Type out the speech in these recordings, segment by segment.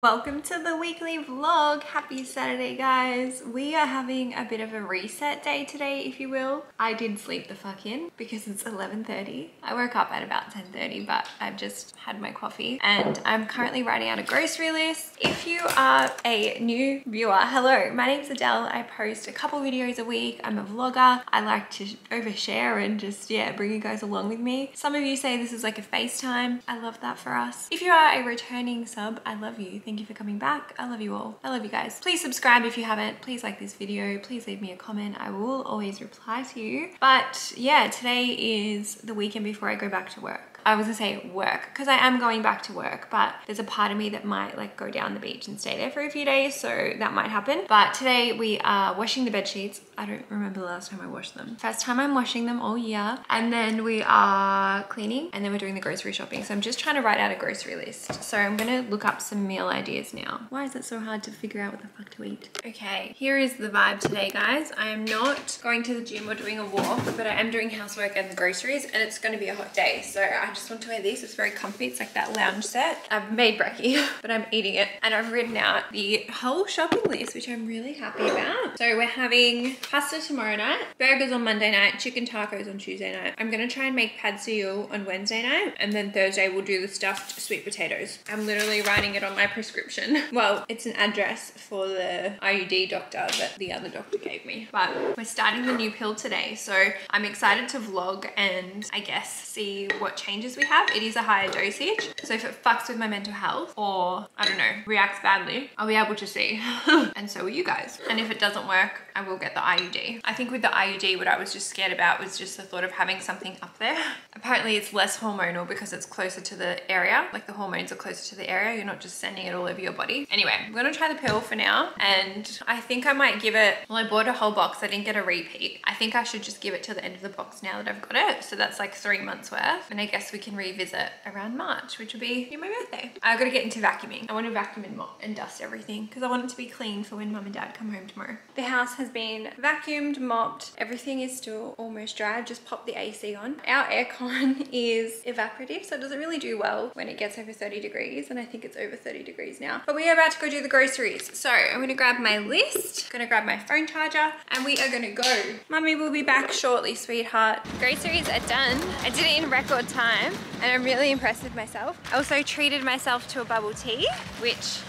Welcome to the weekly vlog. Happy Saturday, guys. We are having a bit of a reset day today, if you will. I did sleep the fuck in because it's 11.30. I woke up at about 10.30, but I've just had my coffee and I'm currently writing out a grocery list. If you are a new viewer, hello, my name's Adele. I post a couple videos a week. I'm a vlogger. I like to overshare and just, yeah, bring you guys along with me. Some of you say this is like a FaceTime. I love that for us. If you are a returning sub, I love you. Thank you for coming back. I love you all. I love you guys. Please subscribe if you haven't. Please like this video. Please leave me a comment. I will always reply to you. But yeah, today is the weekend before I go back to work. I was gonna say work because I am going back to work, but there's a part of me that might like go down the beach and stay there for a few days, so that might happen. But today we are washing the bed sheets. I don't remember the last time I washed them. First time I'm washing them all year. And then we are cleaning and then we're doing the grocery shopping. So I'm just trying to write out a grocery list. So I'm gonna look up some meal ideas now. Why is it so hard to figure out what the fuck to eat? Okay, here is the vibe today, guys. I am not going to the gym or doing a walk, but I am doing housework and the groceries and it's gonna be a hot day. So I just want to wear these. It's very comfy. It's like that lounge set. I've made brekkie, but I'm eating it. And I've written out the whole shopping list, which I'm really happy about. So we're having pasta tomorrow night, burgers on Monday night, chicken tacos on Tuesday night. I'm gonna try and make pad see ew on Wednesday night, and then Thursday we'll do the stuffed sweet potatoes. I'm literally writing it on my prescription. Well, it's an address for the IUD doctor that the other doctor gave me. But we're starting the new pill today, so I'm excited to vlog and I guess see what changes we have. It is a higher dosage, so if it fucks with my mental health or, I don't know, reacts badly, I'll be able to see. and so will you guys. And if it doesn't work, I will get the IUD. I think with the IUD, what I was just scared about was just the thought of having something up there. Apparently it's less hormonal because it's closer to the area, like the hormones are closer to the area. You're not just sending it all over your body. Anyway, I'm gonna try the pill for now. And I think I might give it, well, I bought a whole box. I didn't get a repeat. I think I should just give it to the end of the box now that I've got it. So that's like three months worth. And I guess we can revisit around March, which will be my birthday. I've got to get into vacuuming. I want to vacuum and mop and dust everything because I want it to be clean for when mum and dad come home tomorrow. The house has been vacuumed, mopped. Everything is still almost dry. I've just popped the AC on. Our aircon is evaporative, so it doesn't really do well when it gets over 30 degrees. And I think it's over 30 degrees now. But we are about to go do the groceries. So I'm going to grab my list, I'm going to grab my phone charger, and we are going to go. Mummy will be back shortly, sweetheart. Groceries are done. I did it in record time, and I'm really impressed with myself. I also treated myself to a bubble tea, which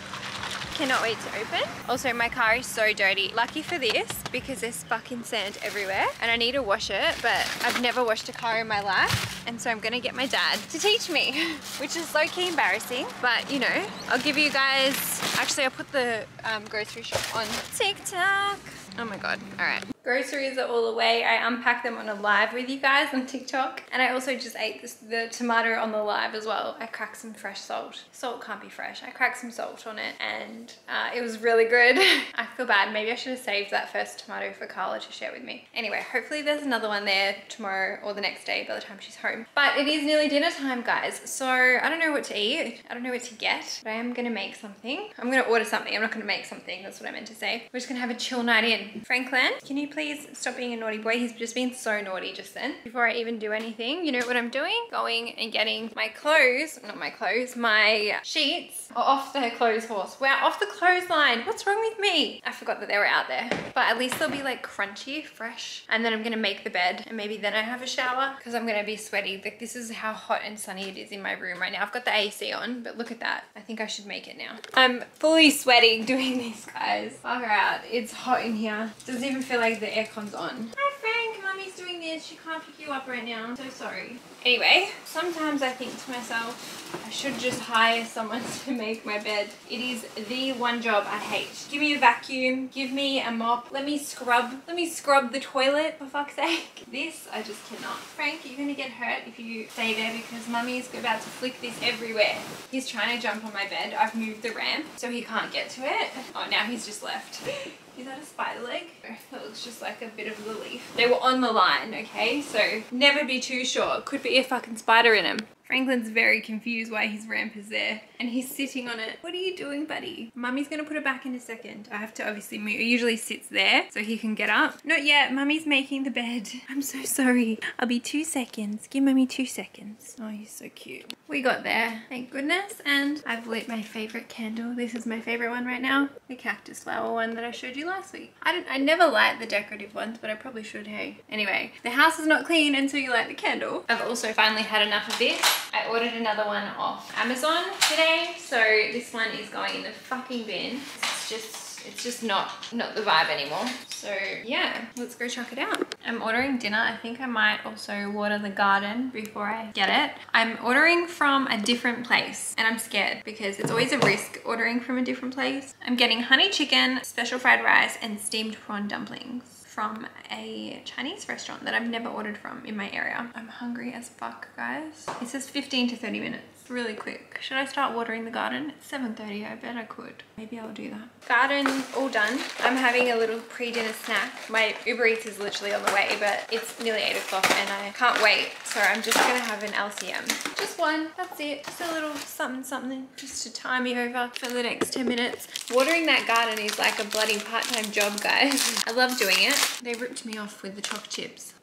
cannot wait to open. Also, my car is so dirty. Lucky for this, because there's fucking sand everywhere and I need to wash it, but I've never washed a car in my life. And so I'm gonna get my dad to teach me, which is low-key embarrassing, but you know, I'll give you guys, actually I'll put the um, grocery shop on TikTok. Oh my God, all right. Groceries are all away. I unpacked them on a live with you guys on TikTok. And I also just ate this, the tomato on the live as well. I cracked some fresh salt. Salt can't be fresh. I cracked some salt on it and uh, it was really good. I feel bad. Maybe I should have saved that first tomato for Carla to share with me. Anyway, hopefully there's another one there tomorrow or the next day by the time she's home. But it is nearly dinner time, guys. So I don't know what to eat. I don't know what to get, but I am gonna make something. I'm gonna order something. I'm not gonna make something. That's what I meant to say. We're just gonna have a chill night in. Franklin, can you please stop being a naughty boy? He's just been so naughty just then. Before I even do anything, you know what I'm doing? Going and getting my clothes, not my clothes, my sheets off the clothes horse. We're off the clothesline. What's wrong with me? I forgot that they were out there. But at least they'll be like crunchy, fresh. And then I'm gonna make the bed and maybe then I have a shower because I'm gonna be sweaty. Like this is how hot and sunny it is in my room right now. I've got the AC on, but look at that. I think I should make it now. I'm fully sweating doing this, guys. Far out. It's hot in here. Doesn't even feel like the aircon's on. Hi, Frank. Mommy's doing this. She can't pick you up right now. I'm so sorry. Anyway, sometimes I think to myself, I should just hire someone to make my bed. It is the one job I hate. Give me a vacuum, give me a mop, let me scrub, let me scrub the toilet for fuck's sake. This, I just cannot. Frank, you're gonna get hurt if you stay there because mummy's about to flick this everywhere. He's trying to jump on my bed. I've moved the ramp so he can't get to it. Oh, now he's just left. Is that a spider leg? That looks just like a bit of the leaf. They were on the line, okay? So never be too sure. Could be a fucking spider in them. Franklin's very confused why his ramp is there and he's sitting on it. What are you doing, buddy? Mummy's gonna put it back in a second. I have to obviously move. It usually sits there so he can get up. Not yet. Mummy's making the bed. I'm so sorry. I'll be two seconds. Give Mummy two seconds. Oh, he's so cute. We got there, thank goodness. And I've lit my favorite candle. This is my favorite one right now. The cactus flower one that I showed you last week. I, don't, I never light the decorative ones, but I probably should, hey. Anyway, the house is not clean until you light the candle. I've also finally had enough of this. I ordered another one off Amazon today. So this one is going in the fucking bin. It's just it's just not not the vibe anymore. So yeah let's go check it out. I'm ordering dinner. I think i might also water the garden before i get it. I'm ordering from a different place and i'm scared because it's always a risk ordering from a different place. I'm getting honey chicken special fried rice and steamed prawn dumplings from a Chinese restaurant that I've never ordered from in my area. I'm hungry as fuck, guys. It says 15 to 30 minutes really quick. Should I start watering the garden? It's 7.30, I bet I could. Maybe I'll do that. Garden all done. I'm having a little pre-dinner snack. My Uber Eats is literally on the way, but it's nearly 8 o'clock and I can't wait. So I'm just gonna have an LCM. Just one, that's it. Just a little something something just to tie me over for the next 10 minutes. Watering that garden is like a bloody part-time job, guys. I love doing it. They ripped me off with the choc chips.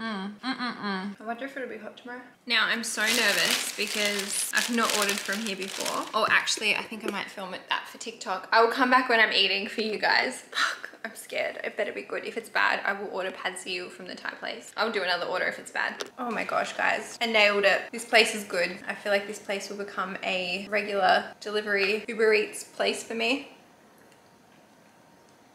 Mm, mm, mm, mm. I wonder if it'll be hot tomorrow. Now I'm so nervous because I've not ordered from here before. Oh, actually, I think I might film it that for TikTok. I will come back when I'm eating for you guys. Fuck, I'm scared. It better be good. If it's bad, I will order pad see from the Thai place. I'll do another order if it's bad. Oh my gosh, guys. I nailed it. This place is good. I feel like this place will become a regular delivery Uber Eats place for me.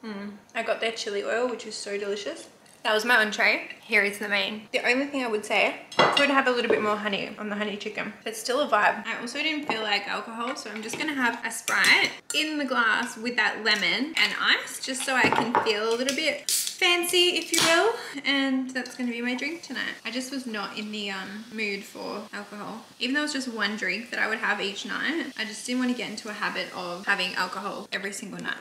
Mm. I got their chili oil, which is so delicious. That was my entree. Here is the main. The only thing I would say, could have a little bit more honey on the honey chicken. It's still a vibe. I also didn't feel like alcohol, so I'm just gonna have a Sprite in the glass with that lemon and ice, just so I can feel a little bit fancy, if you will. And that's gonna be my drink tonight. I just was not in the um, mood for alcohol. Even though it's just one drink that I would have each night, I just didn't want to get into a habit of having alcohol every single night.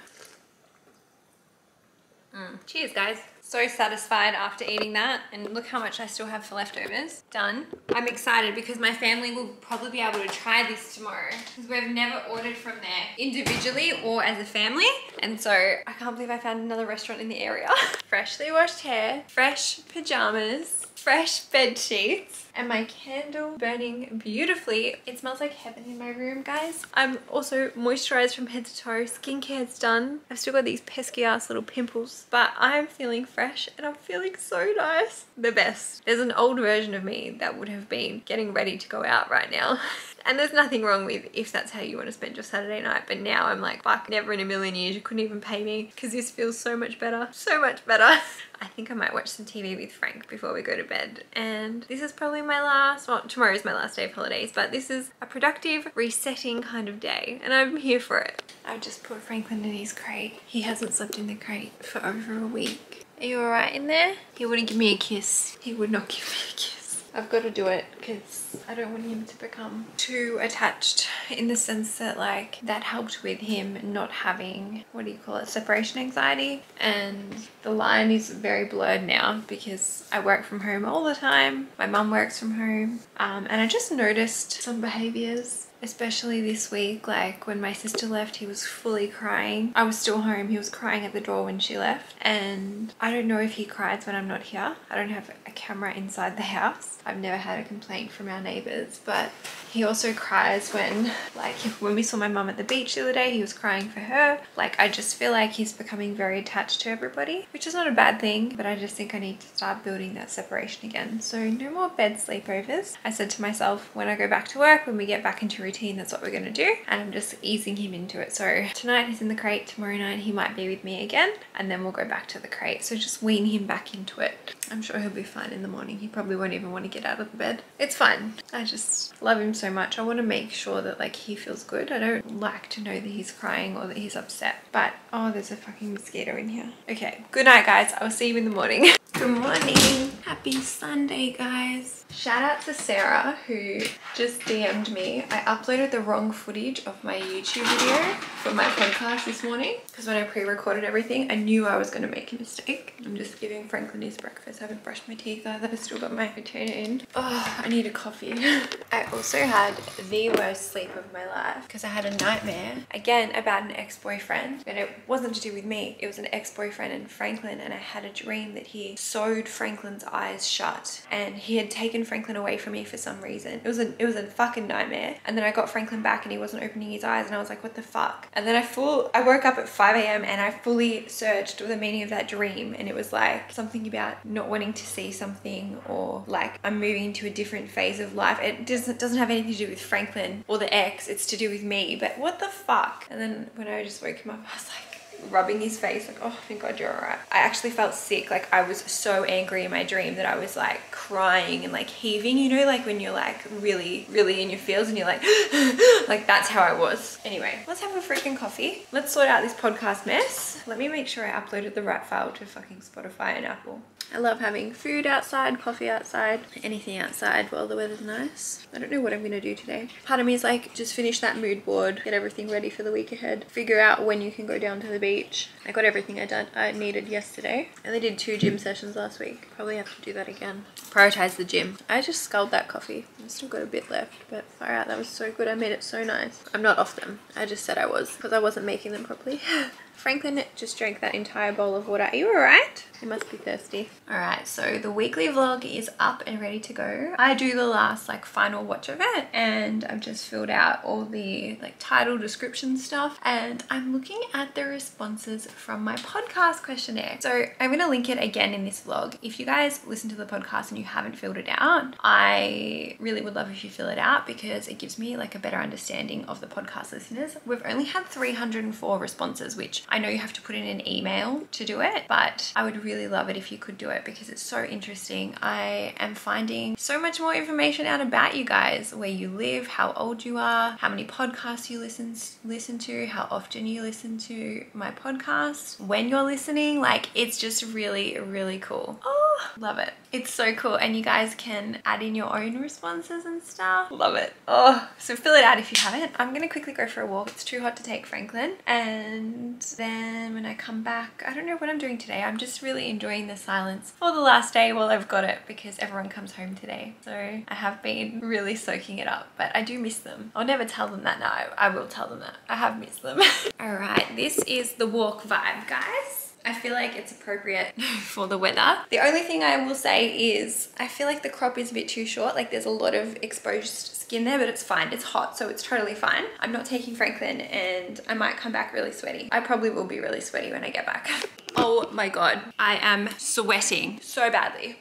Mm. Cheers, guys. So satisfied after eating that and look how much I still have for leftovers. Done. I'm excited because my family will probably be able to try this tomorrow because we've never ordered from there individually or as a family. And so I can't believe I found another restaurant in the area. Freshly washed hair, fresh pajamas, fresh bed sheets and my candle burning beautifully. It smells like heaven in my room, guys. I'm also moisturized from head to toe. Skincare's done. I've still got these pesky ass little pimples, but I'm feeling fresh and I'm feeling so nice. The best. There's an old version of me that would have been getting ready to go out right now. And there's nothing wrong with if that's how you want to spend your Saturday night. But now I'm like, fuck, never in a million years. You couldn't even pay me because this feels so much better. So much better. I think I might watch some TV with Frank before we go to bed. And this is probably my last, well, tomorrow is my last day of holidays, but this is a productive, resetting kind of day. And I'm here for it. I've just put Franklin in his crate. He hasn't slept in the crate for over a week. Are you alright in there? He wouldn't give me a kiss. He would not give me a kiss. I've got to do it because I don't want him to become too attached in the sense that like that helped with him not having what do you call it separation anxiety. And the line is very blurred now because I work from home all the time. My mum works from home. Um, and I just noticed some behaviors especially this week like when my sister left he was fully crying. I was still home he was crying at the door when she left. And i don't know if he cries when i'm not here. I don't have a camera inside the house. I've never had a complaint from our neighbors but he also cries when like when we saw my mum at the beach the other day he was crying for her. Like i just feel like he's becoming very attached to everybody which is not a bad thing but i just think i need to start building that separation again. So no more bed sleepovers. I said to myself when i go back to work when we get back into routine that's what we're to do. And I'm just easing him into it. So tonight he's in the crate tomorrow night he might be with me again and then we'll go back to the crate. So just wean him back into it I'm sure he'll be fine in the morning. He probably won't even want to get out of the bed. It's fine. I just love him so much. I want to make sure that like he feels good. I don't like to know that he's crying or that he's upset but oh there's a fucking mosquito in here. Okay good night guys. I'll see you in the morning. Good morning. Happy Sunday, guys. Shout out to Sarah who just DM'd me. I uploaded the wrong footage of my YouTube video for my podcast this morning because when I pre-recorded everything, I knew I was going to make a mistake. I'm just giving Franklin his breakfast. I haven't brushed my teeth either. I've still got my tuna in. Oh, I need a coffee. I also had the worst sleep of my life because I had a nightmare again about an ex-boyfriend, but it wasn't to do with me. It was an ex-boyfriend and Franklin, and I had a dream that he sewed Franklin's eyes shut, and he had taken Franklin away from me for some reason. It was a it was a fucking nightmare. And then I got Franklin back, and he wasn't opening his eyes, and I was like, what the fuck? And then I full I woke up at 5 a.m. and I fully searched the meaning of that dream, and it was like something about not wanting to see something or like I'm moving to a different phase of life. It doesn't doesn't have anything to do with Franklin or the ex. It's to do with me. But what the fuck? And then when I just woke him up, I was like rubbing his face like oh thank god you're all right i actually felt sick like i was so angry in my dream that i was like crying and like heaving you know like when you're like really really in your feels and you're like like that's how i was anyway let's have a freaking coffee let's sort out this podcast mess let me make sure i uploaded the right file to fucking spotify and apple I love having food outside, coffee outside, anything outside while the weather's nice. I don't know what I'm gonna do today. Part of me is like, just finish that mood board, get everything ready for the week ahead, figure out when you can go down to the beach. I got everything I done I needed yesterday. I only did two gym sessions last week. Probably have to do that again. Prioritize the gym. I just sculled that coffee. I still got a bit left, but out, that was so good. I made it so nice. I'm not off them. I just said I was because I wasn't making them properly. Franklin just drank that entire bowl of water. Are you alright? You must be thirsty. Alright, so the weekly vlog is up and ready to go. I do the last like final watch of it and I've just filled out all the like title description stuff and I'm looking at the responses from my podcast questionnaire. So I'm going to link it again in this vlog. If you guys listen to the podcast and you haven't filled it out, I really would love if you fill it out because it gives me like a better understanding of the podcast listeners. We've only had 304 responses, which I know you have to put in an email to do it, but I would really love it if you could do it because it's so interesting. I am finding so much more information out about you guys, where you live, how old you are, how many podcasts you listen listen to, how often you listen to my podcast, when you're listening. Like it's just really, really cool. Oh, love it. It's so cool. And you guys can add in your own responses and stuff. Love it. Oh, so fill it out if you haven't. I'm gonna quickly go for a walk. It's too hot to take Franklin. And then when I come back, I don't know what I'm doing today. I'm just really enjoying the silence for the last day while I've got it because everyone comes home today. So I have been really soaking it up, but I do miss them. I'll never tell them that now. I will tell them that. I have missed them. All right, this is the walk vibe, guys. I feel like it's appropriate for the weather. The only thing I will say is I feel like the crop is a bit too short. Like there's a lot of exposed skin there, but it's fine. It's hot, so it's totally fine. I'm not taking Franklin and I might come back really sweaty. I probably will be really sweaty when I get back. oh my God. I am sweating so badly.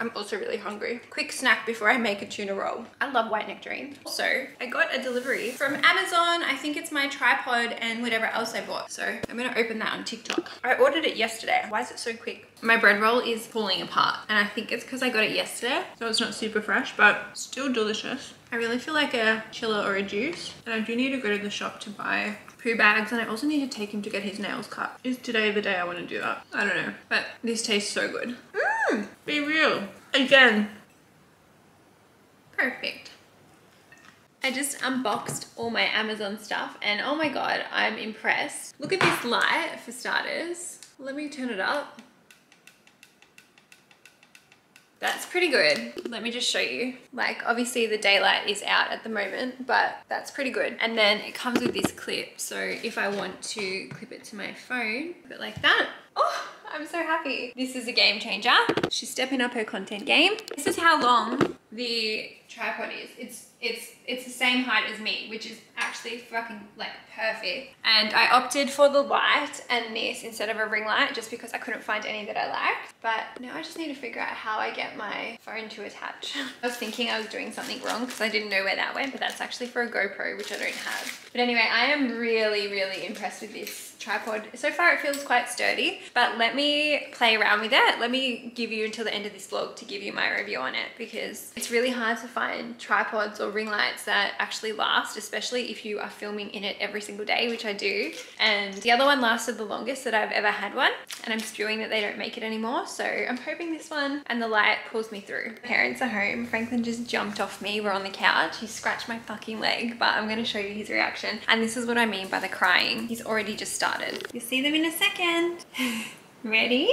I'm also really hungry. Quick snack before I make a tuna roll. I love white nectarine. So I got a delivery from Amazon. I think it's my tripod and whatever else I bought. So I'm gonna open that on TikTok. I ordered it yesterday. Why is it so quick? My bread roll is falling apart and I think it's because I got it yesterday. So it's not super fresh, but still delicious. I really feel like a chiller or a juice. And I do need to go to the shop to buy poo bags and I also need to take him to get his nails cut. Is today the day I want to do that? I don't know. But this tastes so good. Mmm, be real. Again. Perfect. I just unboxed all my Amazon stuff and oh my god, I'm impressed. Look at this light for starters. Let me turn it up. That's pretty good. Let me just show you. Like obviously the daylight is out at the moment, but that's pretty good. And then it comes with this clip. So if I want to clip it to my phone, but like that. Oh, I'm so happy. This is a game changer. She's stepping up her content game. This is how long the tripod is. It's it's it's the same height as me, which is actually fucking like perfect. And I opted for the light and this instead of a ring light just because I couldn't find any that I liked. But now I just need to figure out how I get my phone to attach. I was thinking I was doing something wrong because I didn't know where that went, but that's actually for a GoPro, which I don't have. But anyway, I am really, really impressed with this tripod. So far it feels quite sturdy, but let me play around with it. Let me give you until the end of this vlog to give you my review on it because it's really hard to find tripods or ring lights that actually last, especially if you are filming in it every single day, which I do. And the other one lasted the longest that I've ever had one. And I'm spewing that they don't make it anymore. So I'm hoping this one and the light pulls me through. Parents are home. Franklin just jumped off me. We're on the couch. He scratched my fucking leg, but I'm going to show you his reaction. And this is what I mean by the crying. He's already just started. You'll see them in a second. Ready?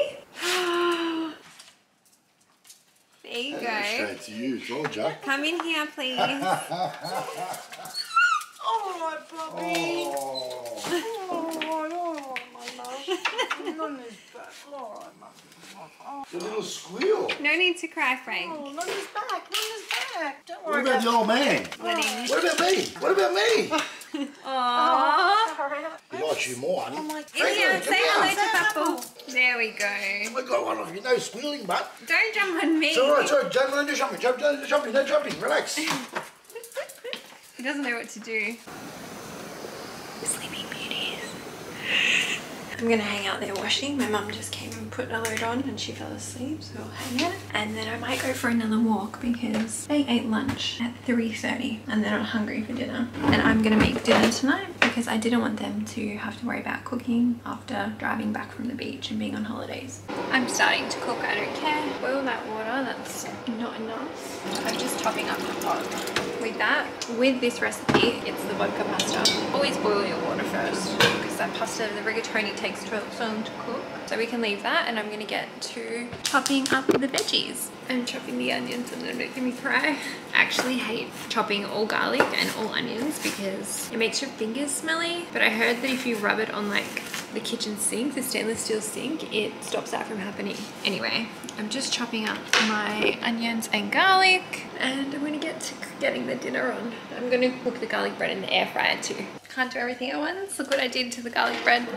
there you go. Straight to you, told ya. Come in here, please. All right, Bobby. Oh. All right, all right, my love. None is back. All right, my love. The little squeal. No need to cry, Frank. Oh, none is back. None is back. Don't worry. What worry about the old man? Let. What about me? What about me? Aww. Oh, Sorry. He likes you more, honey. Oh my In Franklin, here, say hello to Papu. There we go. I got one of you. No squealing, but Don't jump on me. it's all right. It's all right. Don't learn to jumping. Jump, don't jumping. No jumping. Relax. He doesn't know what to do. Sleeping beauties. I'm gonna hang out there washing. My mum just came and put a load on and she fell asleep, so I'll hang out. And then I might go for another walk because they ate lunch at 3.30 and they're not hungry for dinner. And I'm gonna make dinner tonight because I didn't want them to have to worry about cooking after driving back from the beach and being on holidays. I'm starting to cook, I don't care. Boil that water, that's not enough. I'm just topping up the pot with that. With this recipe, it's the vodka pasta. Always boil your water first because that pasta, the rigatoni takes too long to cook. So we can leave that and I'm gonna get to chopping up the veggies. I'm chopping the onions and don't make me cry. I actually hate chopping all garlic and all onions because it makes your fingers smelly. But I heard that if you rub it on like the kitchen sink, the stainless steel sink, it stops that from happening. Anyway, I'm just chopping up my onions and garlic and I'm gonna get to getting the dinner on. I'm gonna cook the garlic bread in the air fryer too. Can't do everything at once. Look what I did to the garlic bread.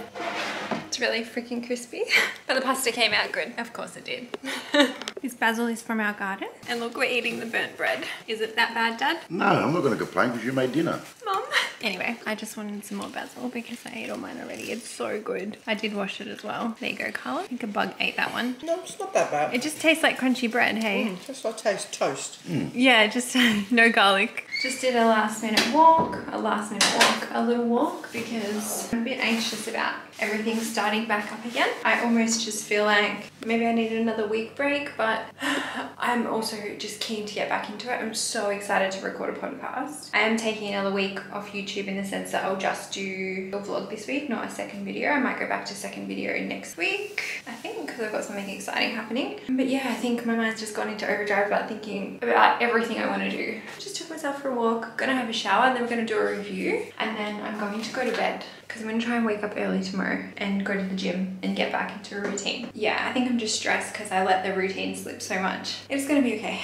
It's really freaking crispy. But the pasta came out good. Of course it did. this basil is from our garden. And look, we're eating the burnt bread. Is it that bad, Dad? No, I'm not going to complain because you made dinner. Mom. Anyway, I just wanted some more basil because I ate all mine already. It's so good. I did wash it as well. There you go, Carla. I think a bug ate that one. No, it's not that bad. It just tastes like crunchy bread, hey? Mm, just like taste toast. Yeah, just no garlic. Just did a last minute walk, a last minute walk, a little walk because I'm a bit anxious about everything starting back up again. I almost just feel like maybe I need another week break, but I'm also just keen to get back into it. I'm so excited to record a podcast. I am taking another week off YouTube in the sense that I'll just do a vlog this week, not a second video. I might go back to second video next week, I think, because I've got something exciting happening. But yeah, I think my mind's just gone into overdrive about thinking about everything I want to do. Just took myself for a walk, gonna have a shower, then we're gonna do a review, and then I'm going to go to bed because I'm gonna try and wake up early tomorrow and go to the gym and get back into a routine. Yeah, I think I'm just stressed because I let the routine slip so much. It's gonna be okay.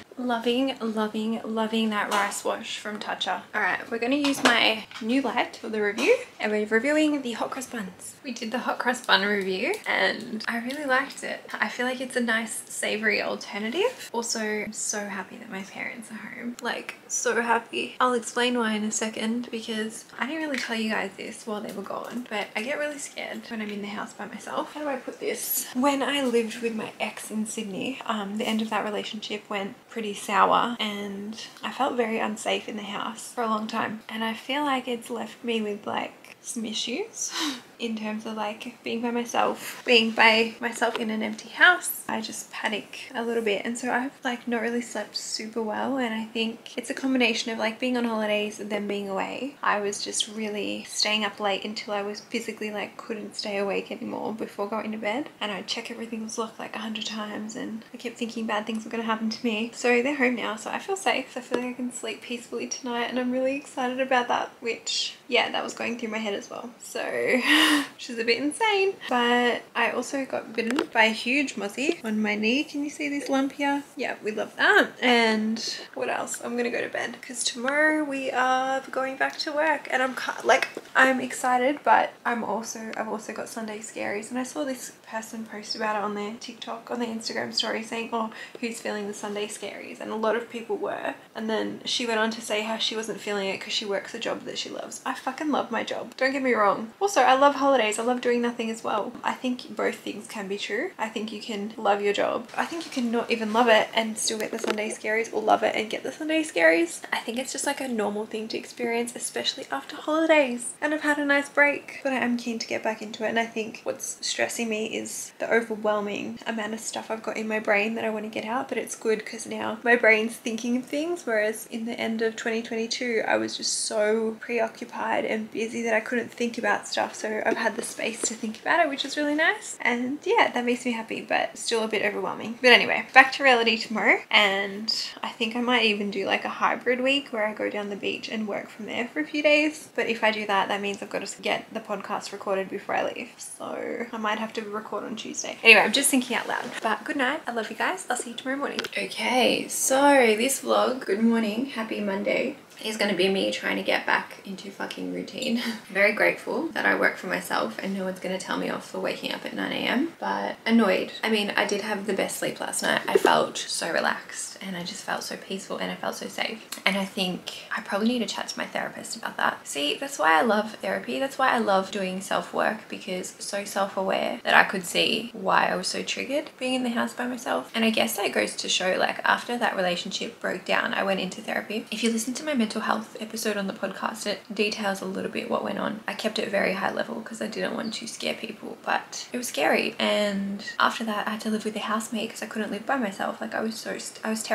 loving, loving, loving that rice wash from Tatcha. All right, we're gonna use my new light for the review and we're reviewing the hot cross buns. We did the hot cross bun review and I really liked it. I feel like it's a nice savory alternative. Also, I'm so happy that my parents are home. Like, so happy. I'll explain why in a second because I didn't really tell you guys this while they were gone, but I get really scared when I'm in the house by myself. How do I put this? When I lived with my ex in Sydney, um, the end of that relationship went pretty sour and I felt very unsafe in the house for a long time. And I feel like it's left me with like some issues in terms of like being by myself, being by myself in an empty house. I just panic a little bit and so I've like not really slept super well and I think it's a combination of like being on holidays and then being away. I was just really staying up late until I was physically like couldn't stay awake anymore before going to bed and I'd check everything was locked like a hundred times and I kept thinking bad things were going to happen to me. So they're home now so I feel safe. I feel like I can sleep peacefully tonight and I'm really excited about that which yeah that was going through my head as well. So is a bit insane. But I also got bitten by a huge mozzie on my knee. Can you see this lump here? Yeah, we love that. And what else? I'm gonna go to bed because tomorrow we are going back to work and I'm like I'm excited but I'm also I've also got Sunday scaries and I saw this person post about it on their TikTok on their Instagram story saying oh who's feeling the Sunday scaries and a lot of people were and then she went on to say how she wasn't feeling it because she works a job that she loves. I fucking love my job. Don't get me wrong. Also, I love holidays. I love doing nothing as well. I think both things can be true. I think you can love your job. I think you can not even love it and still get the Sunday scaries or love it and get the Sunday scaries. I think it's just like a normal thing to experience, especially after holidays. And I've had a nice break, but I am keen to get back into it. And I think what's stressing me is the overwhelming amount of stuff I've got in my brain that I want to get out. But it's good because now my brain's thinking of things, whereas in the end of 2022, I was just so preoccupied and busy that I couldn't think about stuff. So I've had the space to think about it, which is really nice. And yeah, that makes me happy, but still a bit overwhelming. But anyway, back to reality tomorrow. And I think I might even do like a hybrid week where I go down the beach and work from there for a few days. But if I do that, that means I've got to get the podcast recorded before I leave. So I might have to record on Tuesday. Anyway, I'm just thinking out loud. But good night. I love you guys. I'll see you tomorrow morning. Okay, so this vlog, good morning, happy Monday is going to be me trying to get back into fucking routine. Very grateful that I work for myself and no one's going to tell me off for waking up at 9 a.m. But annoyed. I mean, I did have the best sleep last night. I felt so relaxed and I just felt so peaceful and I felt so safe. And I think I probably need to chat to my therapist about that. See, that's why I love therapy. That's why I love doing self-work because so self-aware that I could see why I was so triggered being in the house by myself. And I guess that goes to show like after that relationship broke down, I went into therapy. If you listen to my mental health episode on the podcast, it details a little bit what went on. I kept it very high level because I didn't want to scare people, but it was scary. And after that, I had to live with a housemate because I couldn't live by myself. Like I was so, I was terrified.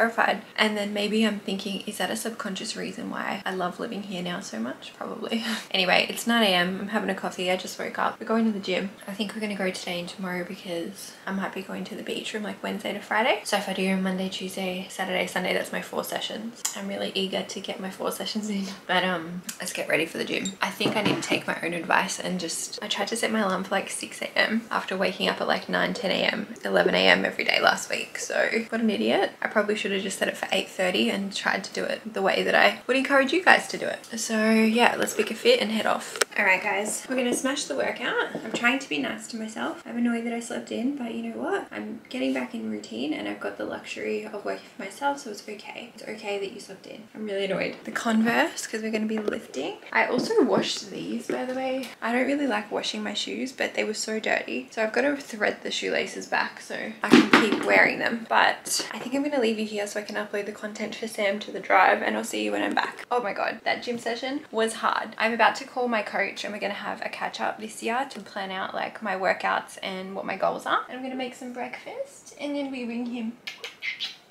And then maybe I'm thinking, is that a subconscious reason why I love living here now so much? Probably. anyway, it's 9 a.m. I'm having a coffee. I just woke up. We're going to the gym. I think we're going to go today and tomorrow because I might be going to the beach from like Wednesday to Friday. So if I do Monday, Tuesday, Saturday, Sunday, that's my four sessions. I'm really eager to get my four sessions in. But um, let's get ready for the gym. I think I need to take my own advice and just, I tried to set my alarm for like 6 a.m. after waking up at like 9, 10 a.m., 11 a.m. every day last week. So what an idiot. I probably should have just set it for 8.30 and tried to do it the way that I would encourage you guys to do it. So yeah, let's pick a fit and head off. All right, guys, we're gonna smash the workout. I'm trying to be nice to myself. I'm annoyed that I slept in, but you know what? I'm getting back in routine and I've got the luxury of working for myself, so it's okay. It's okay that you slept in. I'm really annoyed. The Converse, because we're gonna be lifting. I also washed these, by the way. I don't really like washing my shoes, but they were so dirty. So I've got to thread the shoelaces back so I can keep wearing them. But I think I'm gonna leave you here so I can upload the content for Sam to the drive and I'll see you when I'm back. Oh my God, that gym session was hard. I'm about to call my coach and we're gonna have a catch up this year to plan out like my workouts and what my goals are. I'm gonna make some breakfast and then we ring him.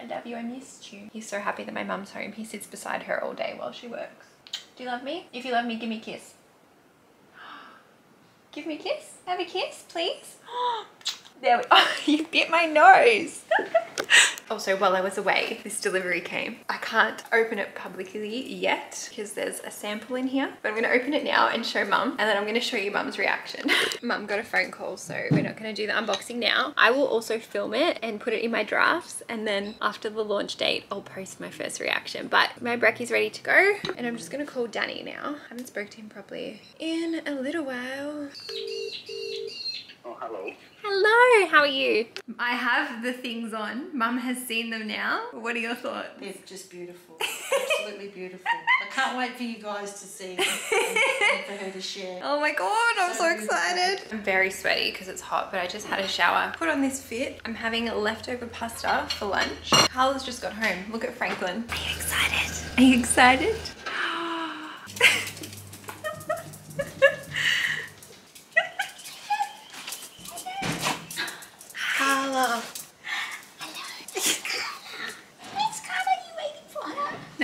I love you, I missed you. He's so happy that my mum's home. He sits beside her all day while she works. Do you love me? If you love me, give me a kiss. Give me a kiss. Have a kiss, please. There we Oh, you bit my nose. also, while I was away, this delivery came. I can't open it publicly yet because there's a sample in here, but I'm gonna open it now and show mum, and then I'm gonna show you mum's reaction. mum got a phone call, so we're not gonna do the unboxing now. I will also film it and put it in my drafts, and then after the launch date, I'll post my first reaction. But my brekie's ready to go, and I'm just gonna call Danny now. I haven't spoke to him properly in a little while. Oh, hello. Hello, how are you? I have the things on. Mum has seen them now. What are your thoughts? They're just beautiful. Absolutely beautiful. I can't wait for you guys to see them and for her to share. Oh my god, I'm so, So excited. I'm very sweaty because it's hot, but I just had a shower. Put on this fit. I'm having leftover pasta for lunch. Carla's just got home. Look at Franklin. Are you excited? Are you excited?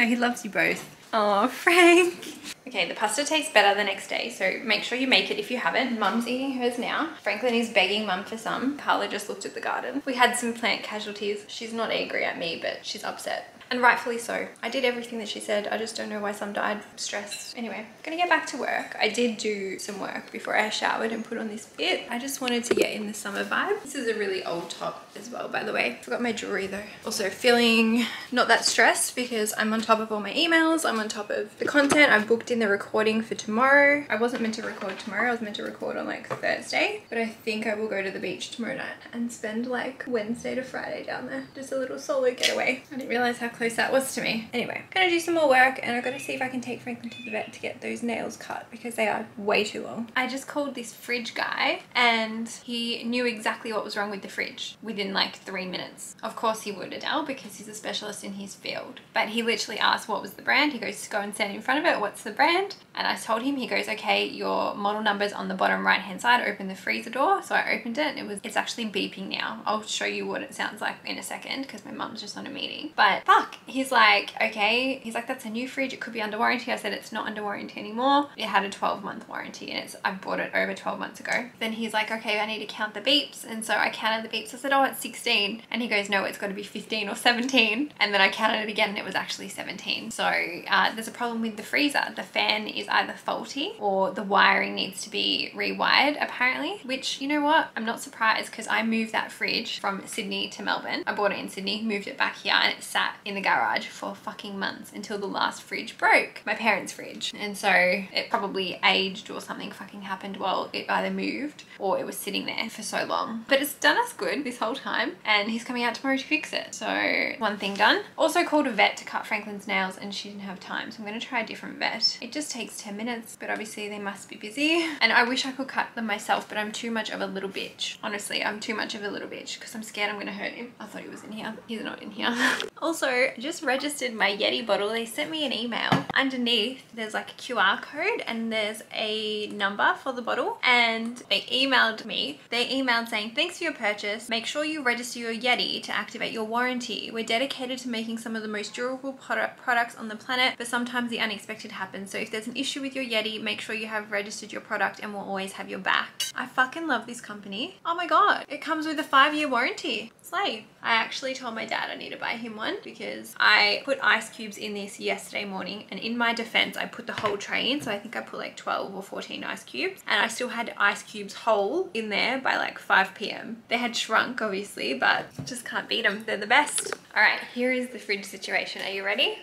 No, he loves you both. Oh, Frank. Okay, the pasta tastes better the next day, so make sure you make it if you haven't. Mum's eating hers now. Franklin is begging Mum for some. Carla just looked at the garden. We had some plant casualties. She's not angry at me, but she's upset. And rightfully so. I did everything that she said. I just don't know why some died. Stressed. Anyway, gonna get back to work. I did do some work before I showered and put on this fit. I just wanted to get in the summer vibe. This is a really old top as well, by the way. Forgot my jewelry though. Also feeling not that stressed because I'm on top of all my emails. I'm on top of the content. I've booked in the recording for tomorrow. I wasn't meant to record tomorrow. I was meant to record on like Thursday, but I think I will go to the beach tomorrow night and spend like Wednesday to Friday down there. Just a little solo getaway. I didn't realize how close that was to me. Anyway, I'm gonna do some more work and I've got to see if I can take Franklin to the vet to get those nails cut because they are way too long. I just called this fridge guy and he knew exactly what was wrong with the fridge within like three minutes. Of course he would, Adele, because he's a specialist in his field. But he literally asked what was the brand. He goes, go and stand in front of it. What's the brand? And I told him, he goes, okay, your model number's on the bottom right hand side. Open the freezer door. So I opened it and it was, it's actually beeping now. I'll show you what it sounds like in a second because my mum's just on a meeting. But fuck, he's like, okay, he's like, that's a new fridge. It could be under warranty. I said, it's not under warranty anymore. It had a 12 month warranty and it's, I bought it over 12 months ago. Then he's like, okay, I need to count the beeps. And so I counted the beeps. I said, oh, it's 16. And he goes, no, it's got to be 15 or 17. And then I counted it again and it was actually 17. So uh, there's a problem with the freezer. The fan is either faulty or the wiring needs to be rewired apparently, which you know what? I'm not surprised because I moved that fridge from Sydney to Melbourne. I bought it in Sydney, moved it back here and it sat in the garage for fucking months until the last fridge broke, my parents' fridge. And so it probably aged or something fucking happened while it either moved or it was sitting there for so long. But it's done us good this whole time and he's coming out tomorrow to fix it. So one thing done. Also called a vet to cut Franklin's nails and she didn't have time. So I'm going to try a different vet. It just takes 10 minutes, but obviously they must be busy. And I wish I could cut them myself, but I'm too much of a little bitch. Honestly, I'm too much of a little bitch because I'm scared I'm going to hurt him. I thought he was in here. He's not in here. also, Just registered my Yeti bottle. They sent me an email. Underneath, there's like a QR code and there's a number for the bottle. And they emailed me. They emailed saying, thanks for your purchase. Make sure you register your Yeti to activate your warranty. We're dedicated to making some of the most durable product products on the planet, but sometimes the unexpected happens. So if there's an issue with your Yeti, make sure you have registered your product and we'll always have your back. I fucking love this company. Oh my god. It comes with a five year warranty. Slay. I actually told my dad I need to buy him one because I put ice cubes in this yesterday morning and in my defense I put the whole tray in so I think I put like 12 or 14 ice cubes and I still had ice cubes whole in there by like 5 p.m. They had shrunk obviously but just can't beat them. They're the best. All right, here is the fridge situation. Are you ready?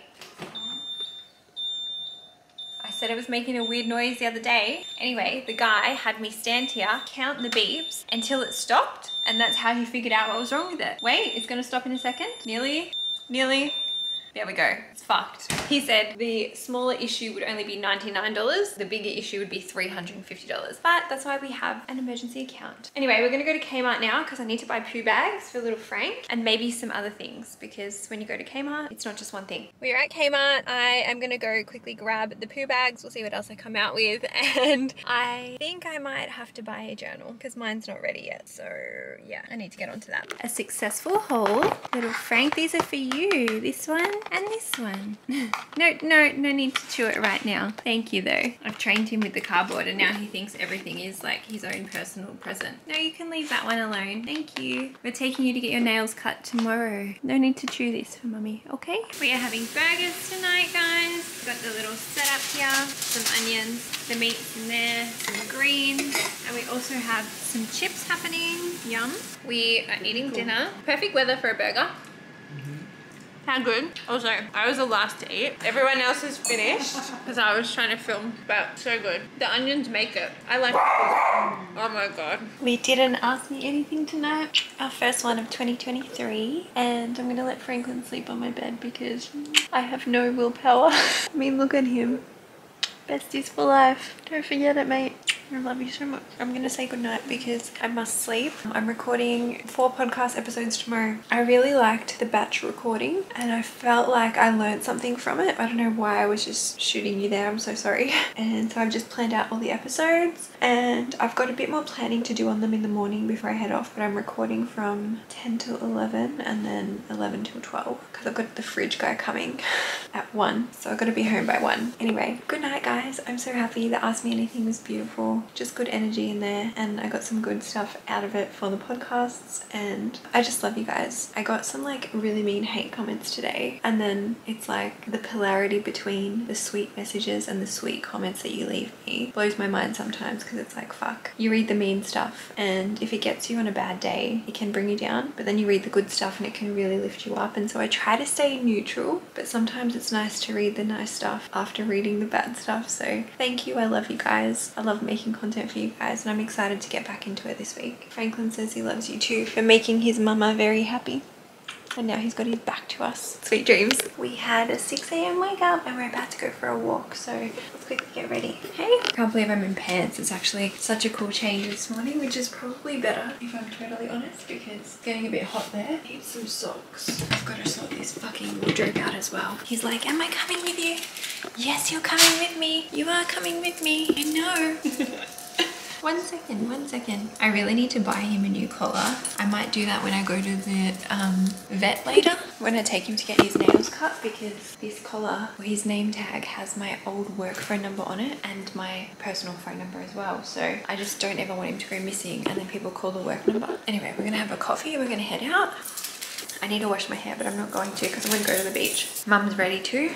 I said it was making a weird noise the other day. Anyway, the guy had me stand here, count the beeps until it stopped, and that's how he figured out what was wrong with it. Wait, it's gonna stop in a second. Nearly, nearly. There we go, it's fucked. He said the smaller issue would only be $99. The bigger issue would be $350. But that's why we have an emergency account. Anyway, we're gonna go to Kmart now because I need to buy poo bags for little Frank and maybe some other things because when you go to Kmart, it's not just one thing. We're at Kmart. I am gonna go quickly grab the poo bags. We'll see what else I come out with. And I think I might have to buy a journal because mine's not ready yet. So yeah, I need to get onto that. A successful haul. Little Frank, these are for you. This one and this one. no, no, no need to chew it right now. Thank you though. I've trained him with the cardboard and now he thinks everything is like his own personal present. No, you can leave that one alone. Thank you. We're taking you to get your nails cut tomorrow. No need to chew this for mummy, okay? We are having burgers tonight, guys. We Got the little setup here, some onions, the meat's in there, some greens, and we also have some chips happening. Yum. We are eating dinner. Perfect weather for a burger. How good. Oh, also, I was the last to eat. Everyone else is finished because I was trying to film, but so good. The onions make it. I like Oh my god. We didn't ask me anything tonight. Our first one of 2023. And I'm gonna let Franklin sleep on my bed because I have no willpower. I mean, look at him. Besties for life. Don't forget it, mate. I love you so much. I'm gonna say goodnight because I must sleep. I'm recording four podcast episodes tomorrow. I really liked the batch recording and I felt like I learned something from it. I don't know why I was just shooting you there. I'm so sorry. And so I've just planned out all the episodes and I've got a bit more planning to do on them in the morning before I head off. But I'm recording from 10 till 11 and then 11 till 12 because I've got the fridge guy coming at 1. So I've got to be home by 1. Anyway, good night guys. I'm so happy that Ask Me Anything was beautiful just good energy in there and I got some good stuff out of it for the podcasts and I just love you guys. I got some like really mean hate comments today and then it's like the polarity between the sweet messages and the sweet comments that you leave me blows my mind sometimes because it's like fuck. You read the mean stuff and if it gets you on a bad day it can bring you down but then you read the good stuff and it can really lift you up and so I try to stay neutral but sometimes it's nice to read the nice stuff after reading the bad stuff so thank you I love you guys. I love making content for you guys and I'm excited to get back into it this week. Franklin says he loves you too for making his mama very happy. And now he's got his back to us. Sweet dreams. We had a 6 a.m. wake up and we're about to go for a walk. So let's quickly get ready. Hey. Can't believe I'm in pants. It's actually such a cool change this morning, which is probably better if I'm totally honest because it's getting a bit hot there. Need some socks. I've got to sort this fucking wardrobe out as well. He's like, am I coming with you? Yes, you're coming with me. You are coming with me. I know. One second, one second. I really need to buy him a new collar. I might do that when I go to the um, vet later. When I take him to get his nails cut because this collar or his name tag has my old work phone number on it and my personal phone number as well. So I just don't ever want him to go missing and then people call the work number. Anyway, we're gonna have a coffee. We're gonna head out. I need to wash my hair, but I'm not going to because I'm going to go to the beach. Mum's ready too.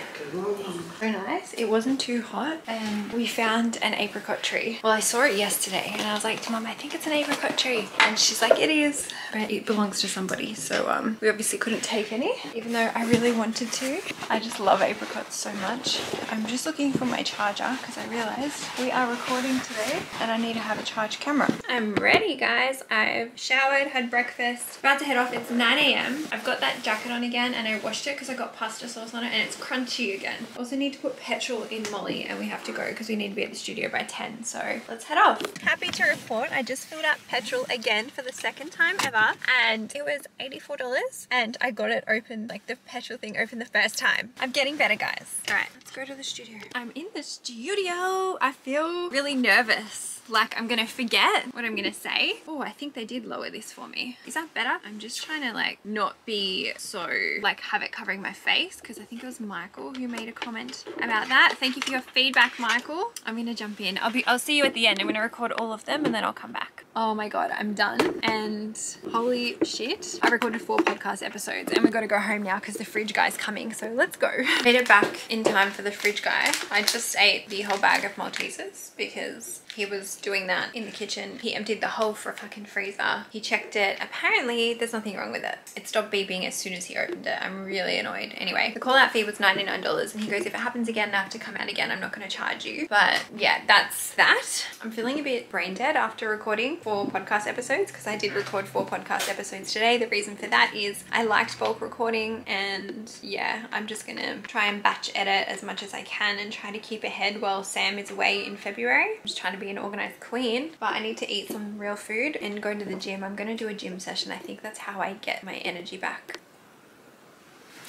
Very nice. It wasn't too hot and we found an apricot tree. Well, I saw it yesterday and I was like to mum, I think it's an apricot tree. And she's like, it is, but it belongs to somebody. So um, we obviously couldn't take any, even though I really wanted to. I just love apricots so much. I'm just looking for my charger because I realized we are recording today and I need to have a charge camera. I'm ready guys. I've showered, had breakfast, about to head off. It's 9 a.m. I've got that jacket on again and I washed it because I got pasta sauce on it and it's crunchy again. Also need to put petrol in Molly and we have to go because we need to be at the studio by 10. So let's head off. Happy to report I just filled up petrol again for the second time ever and it was $84 and I got it open, like the petrol thing open the first time. I'm getting better guys. All right, let's go to the studio. I'm in the studio. I feel really nervous like I'm gonna forget what I'm gonna say. Oh, I think they did lower this for me. Is that better? I'm just trying to like not be so like have it covering my face because I think it was Michael who made a comment about that. Thank you for your feedback, Michael. I'm gonna jump in. I'll be I'll see you at the end. I'm gonna record all of them and then I'll come back. Oh my god, I'm done. And holy shit, I recorded four podcast episodes and we gotta go home now because the fridge guy's coming. So let's go. Made it back in time for the fridge guy. I just ate the whole bag of Maltesers because he was doing that in the kitchen. He emptied the whole for fucking freezer. He checked it. Apparently there's nothing wrong with it. It stopped beeping as soon as he opened it. I'm really annoyed. Anyway, the call out fee was $99 and he goes, if it happens again I have to come out again, I'm not gonna charge you. But yeah, that's that. I'm feeling a bit brain dead after recording four podcast episodes because I did record four podcast episodes today. The reason for that is I liked bulk recording and yeah, I'm just gonna try and batch edit as much as I can and try to keep ahead while Sam is away in February. I'm just trying to be an organized queen, but I need to eat some real food and go to the gym. I'm gonna do a gym session. I think that's how I get my energy back.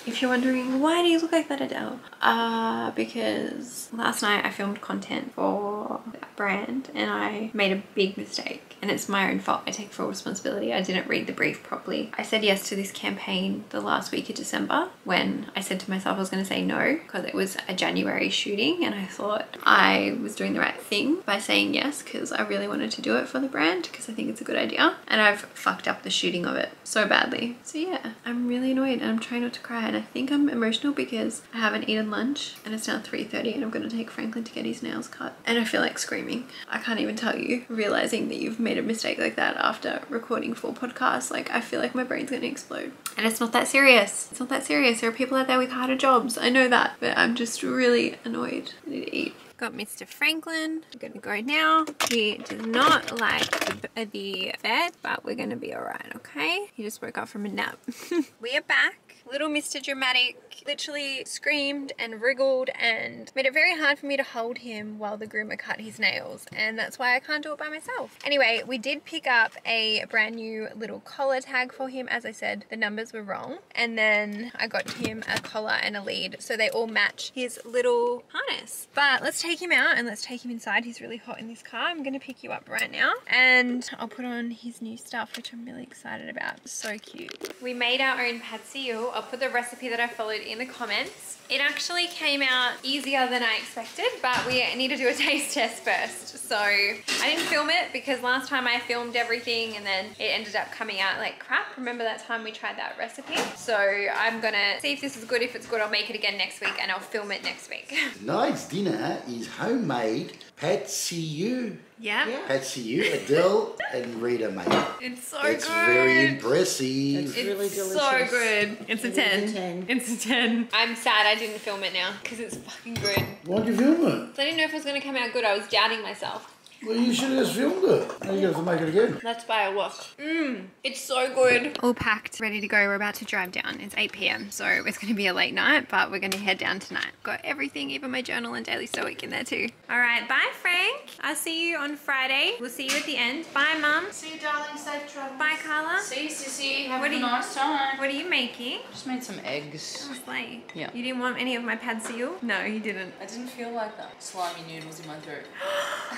If you're wondering, why do you look like that, Adele? Uh, because last night I filmed content for that brand and I made a big mistake and it's my own fault. I take full responsibility. I didn't read the brief properly. I said yes to this campaign the last week of December when I said to myself I was going to say no because it was a January shooting and I thought I was doing the right thing by saying yes because I really wanted to do it for the brand because I think it's a good idea and I've fucked up the shooting of it so badly. So yeah, I'm really annoyed and I'm trying not to cry and I think I'm emotional because I haven't eaten lunch and it's now 3.30 and I'm going to take Franklin to get his nails cut and I feel like screaming. I can't even tell you realizing that you've made a mistake like that after recording four podcasts like I feel like my brain's gonna explode and it's not that serious it's not that serious there are people out there with harder jobs I know that but I'm just really annoyed I need to eat Got Mr. Franklin. We're gonna go now. He does not like the, the bed, but we're gonna be alright, okay? He just woke up from a nap. we are back. Little Mr. Dramatic literally screamed and wriggled and made it very hard for me to hold him while the groomer cut his nails and that's why I can't do it by myself. Anyway, we did pick up a brand new little collar tag for him. As I said, the numbers were wrong and then I got him a collar and a lead so they all match his little harness. But let's take him out and let's take him inside. He's really hot in this car. I'm gonna pick you up right now and I'll put on his new stuff which I'm really excited about. So cute. We made our own pad ew. I'll put the recipe that I followed in the comments. It actually came out easier than I expected, but we need to do a taste test first. So I didn't film it because last time I filmed everything and then it ended up coming out like crap. Remember that time we tried that recipe? So I'm gonna see if this is good. If it's good, I'll make it again next week and I'll film it next week. Tonight's dinner is homemade pad see ew. yeah. pad see ew, Adele and Rita made. It's so It's good. It's very impressive. It's really delicious. so delicious. good. It's a It is 10. a 10. It's a 10. I'm sad I didn't film it now because it's fucking good. Why'd you film it? I didn't know if it was going to come out good. I was doubting myself. Well, you should have just filmed it. Now you have to make it again. Let's buy a watch. Mmm, it's so good. All packed, ready to go. We're about to drive down. It's 8 p.m. So it's going to be a late night, but we're going to head down tonight. Got everything, even my journal and daily stoic in there too. All right, bye Frank. I'll see you on Friday. We'll see you at the end. Bye mum. See you, darling. Safe travels. Bye Carla. See you, Sissy. Have What a you- nice time. What are you making? Just made some eggs. Oh, slay. Yeah. You didn't want any of my pad see ew? No, you didn't. I didn't feel like that. Slimy noodles in my throat.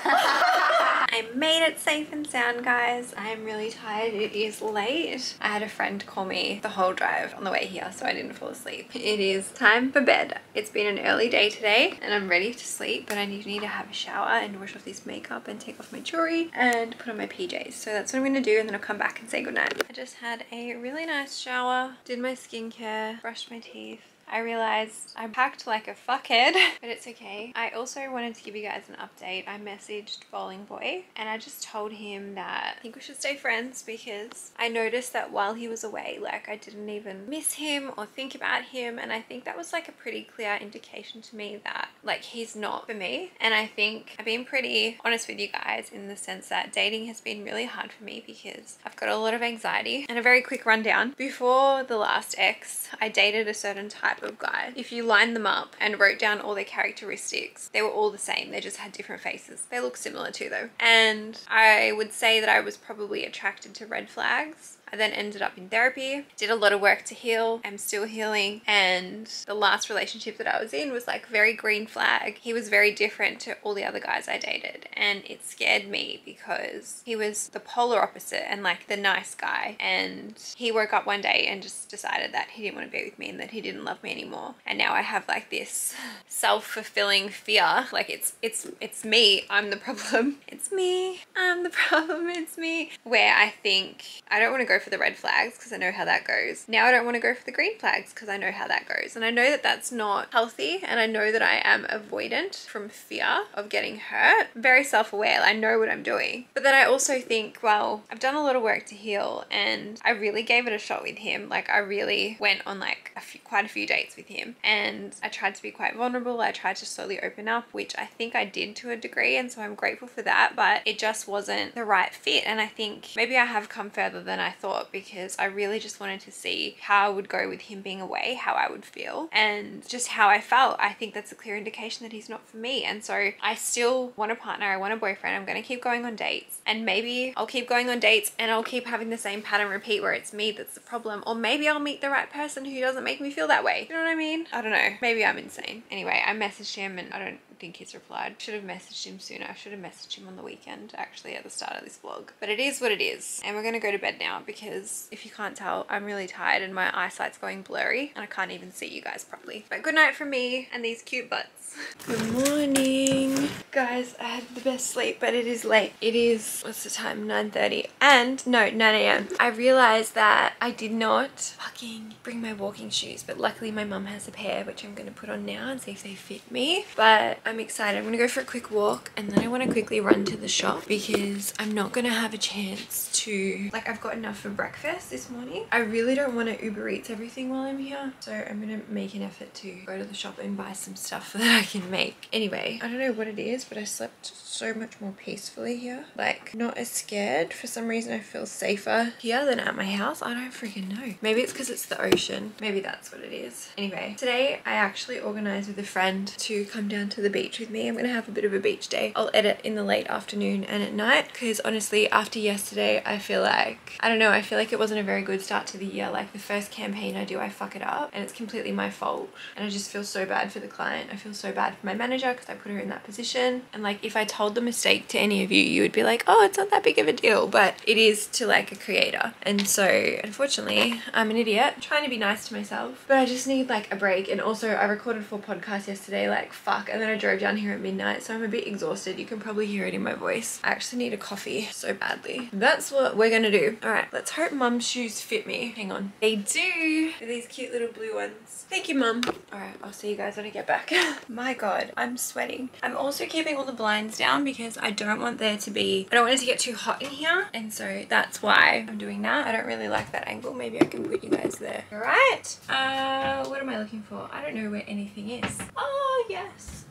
I made it safe and sound, guys. I'm really tired. It is late. I had a friend call me the whole drive on the way here, so I didn't fall asleep. It is time for bed. It's been an early day today, and I'm ready to sleep, but I need to have a shower and wash off this makeup and take off my jewelry and put on my PJs. So that's what I'm gonna do, and then I'll come back and say goodnight. I just had a really nice shower, did my skincare, brushed my teeth. I realized I packed like a fuckhead, but it's okay. I also wanted to give you guys an update. I messaged Bowling Boy and I just told him that I think we should stay friends because I noticed that while he was away, like I didn't even miss him or think about him. And I think that was like a pretty clear indication to me that like he's not for me. And I think I've been pretty honest with you guys in the sense that dating has been really hard for me because I've got a lot of anxiety. And a very quick rundown before the last ex, I dated a certain type of guy. If you lined them up and wrote down all their characteristics, they were all the same. They just had different faces. They look similar too though. And I would say that I was probably attracted to red flags. I then ended up in therapy, did a lot of work to heal. I'm still healing. And the last relationship that I was in was like very green flag. He was very different to all the other guys I dated. And it scared me because he was the polar opposite and like the nice guy. And he woke up one day and just decided that he didn't want to be with me and that he didn't love me anymore. And now I have like this self-fulfilling fear. Like it's it's it's me. I'm the problem. It's me. I'm the problem. It's me. Where I think I don't want to go for the red flags because I know how that goes. Now I don't want to go for the green flags because I know how that goes. And I know that that's not healthy and I know that I am avoidant from fear of getting hurt. Very self-aware. I know what I'm doing. But then I also think, well, I've done a lot of work to heal and I really gave it a shot with him. Like I really went on like a few, quite a few dates with him and I tried to be quite vulnerable. I tried to slowly open up, which I think I did to a degree. And so I'm grateful for that, but it just wasn't the right fit. And I think maybe I have come further than I thought because I really just wanted to see how I would go with him being away, how I would feel, and just how I felt. I think that's a clear indication that he's not for me. And so I still want a partner, I want a boyfriend. I'm going to keep going on dates, and maybe I'll keep going on dates and I'll keep having the same pattern repeat where it's me that's the problem, or maybe I'll meet the right person who doesn't make me feel that way. You know what I mean? I don't know. Maybe I'm insane. Anyway, I messaged him and I don't think he's replied. Should have messaged him sooner. I should have messaged him on the weekend, actually, at the start of this vlog. But it is what it is. And we're going to go to bed now because if you can't tell, I'm really tired and my eyesight's going blurry and I can't even see you guys properly. But good night from me and these cute butts. Good morning. Guys, I had the best sleep, but it is late. It is, what's the time? 9.30. And, no, 9 a.m. I realized that I did not fucking bring my walking shoes, but luckily my mum has a pair, which I'm going to put on now and see if they fit me. But I'm excited. I'm going to go for a quick walk and then I want to quickly run to the shop because I'm not going to have a chance to, like I've got enough for breakfast this morning. I really don't want to Uber Eats everything while I'm here. So I'm going to make an effort to go to the shop and buy some stuff that I can make. Anyway, I don't know what it is, but I slept so much more peacefully here. Like not as scared. For some reason I feel safer here than at my house. I don't freaking know. Maybe it's because it's the ocean. Maybe that's what it is. Anyway, today I actually organized with a friend to come down to the beach with me. I'm going to have a bit of a beach day. I'll edit in the late afternoon and at night because honestly after yesterday I feel like, I don't know, I feel like it wasn't a very good start to the year. Like the first campaign I do I fuck it up and it's completely my fault. And I just feel so bad for the client. I feel so bad for my manager because I put her in that position. And like if I told the mistake to any of you you would be like oh it's not that big of a deal. But it is to like a creator. And so unfortunately I'm an idiot I'm trying to be nice to myself. But I just need like a break. And also I recorded four podcasts yesterday like fuck. And then I drove down here at midnight so I'm a bit exhausted. You can probably hear it in my voice. I actually need a coffee so badly. That's what we're gonna do. All right let's hope mum's shoes fit me. Hang on. They do. These cute little blue ones. Thank you mum. All right I'll see you guys when I get back. My god I'm sweating. I'm also keeping all the blinds down because I don't want there to be I don't want it to get too hot in here. And so that's why I'm doing that. I don't really like that angle. Maybe I can put you guys there. All right uh what am I looking for? I don't know where anything is. Oh yes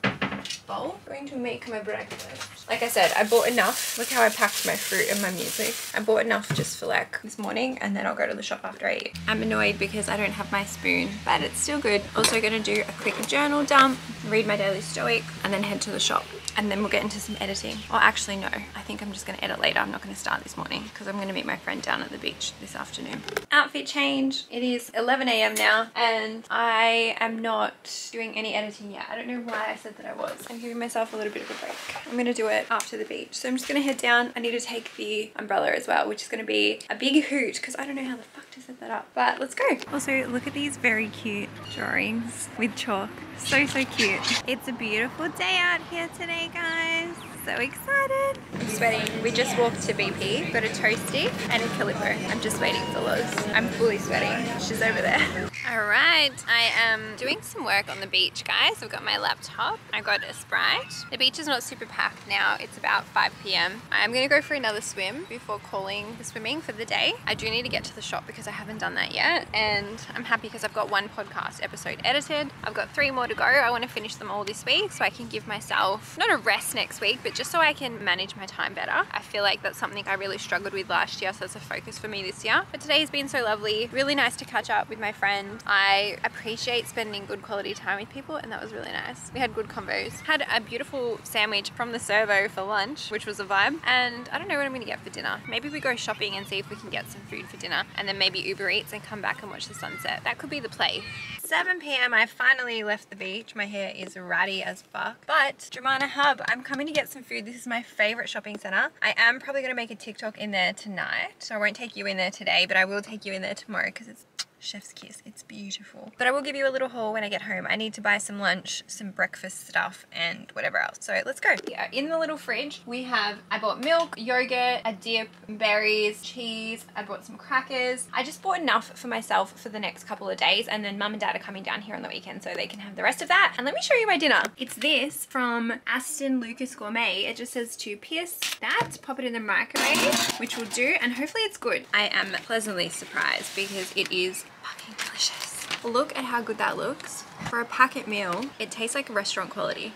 bowl. I'm going to make my breakfast. Like I said, I bought enough. Look how I packed my fruit and my music. I bought enough just for like this morning and then I'll go to the shop after I eat. I'm annoyed because I don't have my spoon, but it's still good. Also gonna do a quick journal dump, read my daily stoic, and then head to the shop. And then we'll get into some editing. Or actually no, I think I'm just gonna edit later. I'm not gonna start this morning because I'm gonna meet my friend down at the beach this afternoon. Outfit change. It is 11 a.m. now and I am not doing any editing yet. I don't know why I said that I was. I'm giving myself a little bit of a break. I'm gonna do it after the beach. So I'm just gonna head down. I need to take the umbrella as well, which is gonna be a big hoot because I don't know how the fuck to set that up. But let's go. Also, look at these very cute drawings with chalk. So, so cute. It's a beautiful day out here today, guys. So excited. I'm sweating. We just walked to BP, got a toasty and a Calippo. I'm just waiting for Loz. I'm fully sweating. She's over there. All right, I am doing some work on the beach, guys. I've got my laptop. I got a Sprite. The beach is not super packed now. It's about 5 p.m. I'm gonna go for another swim before calling the swimming for the day. I do need to get to the shop because I haven't done that yet. And I'm happy because I've got one podcast episode edited. I've got three more to go. I wanna finish them all this week so I can give myself, not a rest next week, but just so I can manage my time better. I feel like that's something I really struggled with last year, so it's a focus for me this year. But today has been so lovely. Really nice to catch up with my friend. I appreciate spending good quality time with people, and that was really nice. We had good convos. Had a beautiful sandwich from the servo for lunch, which was a vibe. And I don't know what I'm gonna get for dinner. Maybe we go shopping and see if we can get some food for dinner, and then maybe Uber Eats and come back and watch the sunset. That could be the play. 7 p.m. I finally left the beach. My hair is ratty as fuck. But Jemana Hub, I'm coming to get some food. This is my favorite shopping center. I am probably gonna make a TikTok in there tonight. So I won't take you in there today, but I will take you in there tomorrow because it's chef's kiss. It's beautiful. But i will give you a little haul when i get home. I need to buy some lunch some breakfast stuff and whatever else. So let's go. Yeah in the little fridge we have i bought milk yogurt a dip berries cheese. I bought some crackers. I just bought enough for myself for the next couple of days and then mum and dad are coming down here on the weekend so they can have the rest of that. And let me show you my dinner. It's this from aston lucas gourmet. It just says to pierce that pop it in the microwave which will do and hopefully it's good. I am pleasantly surprised because it is fucking delicious. Look at how good that looks. For a packet meal, it tastes like restaurant quality.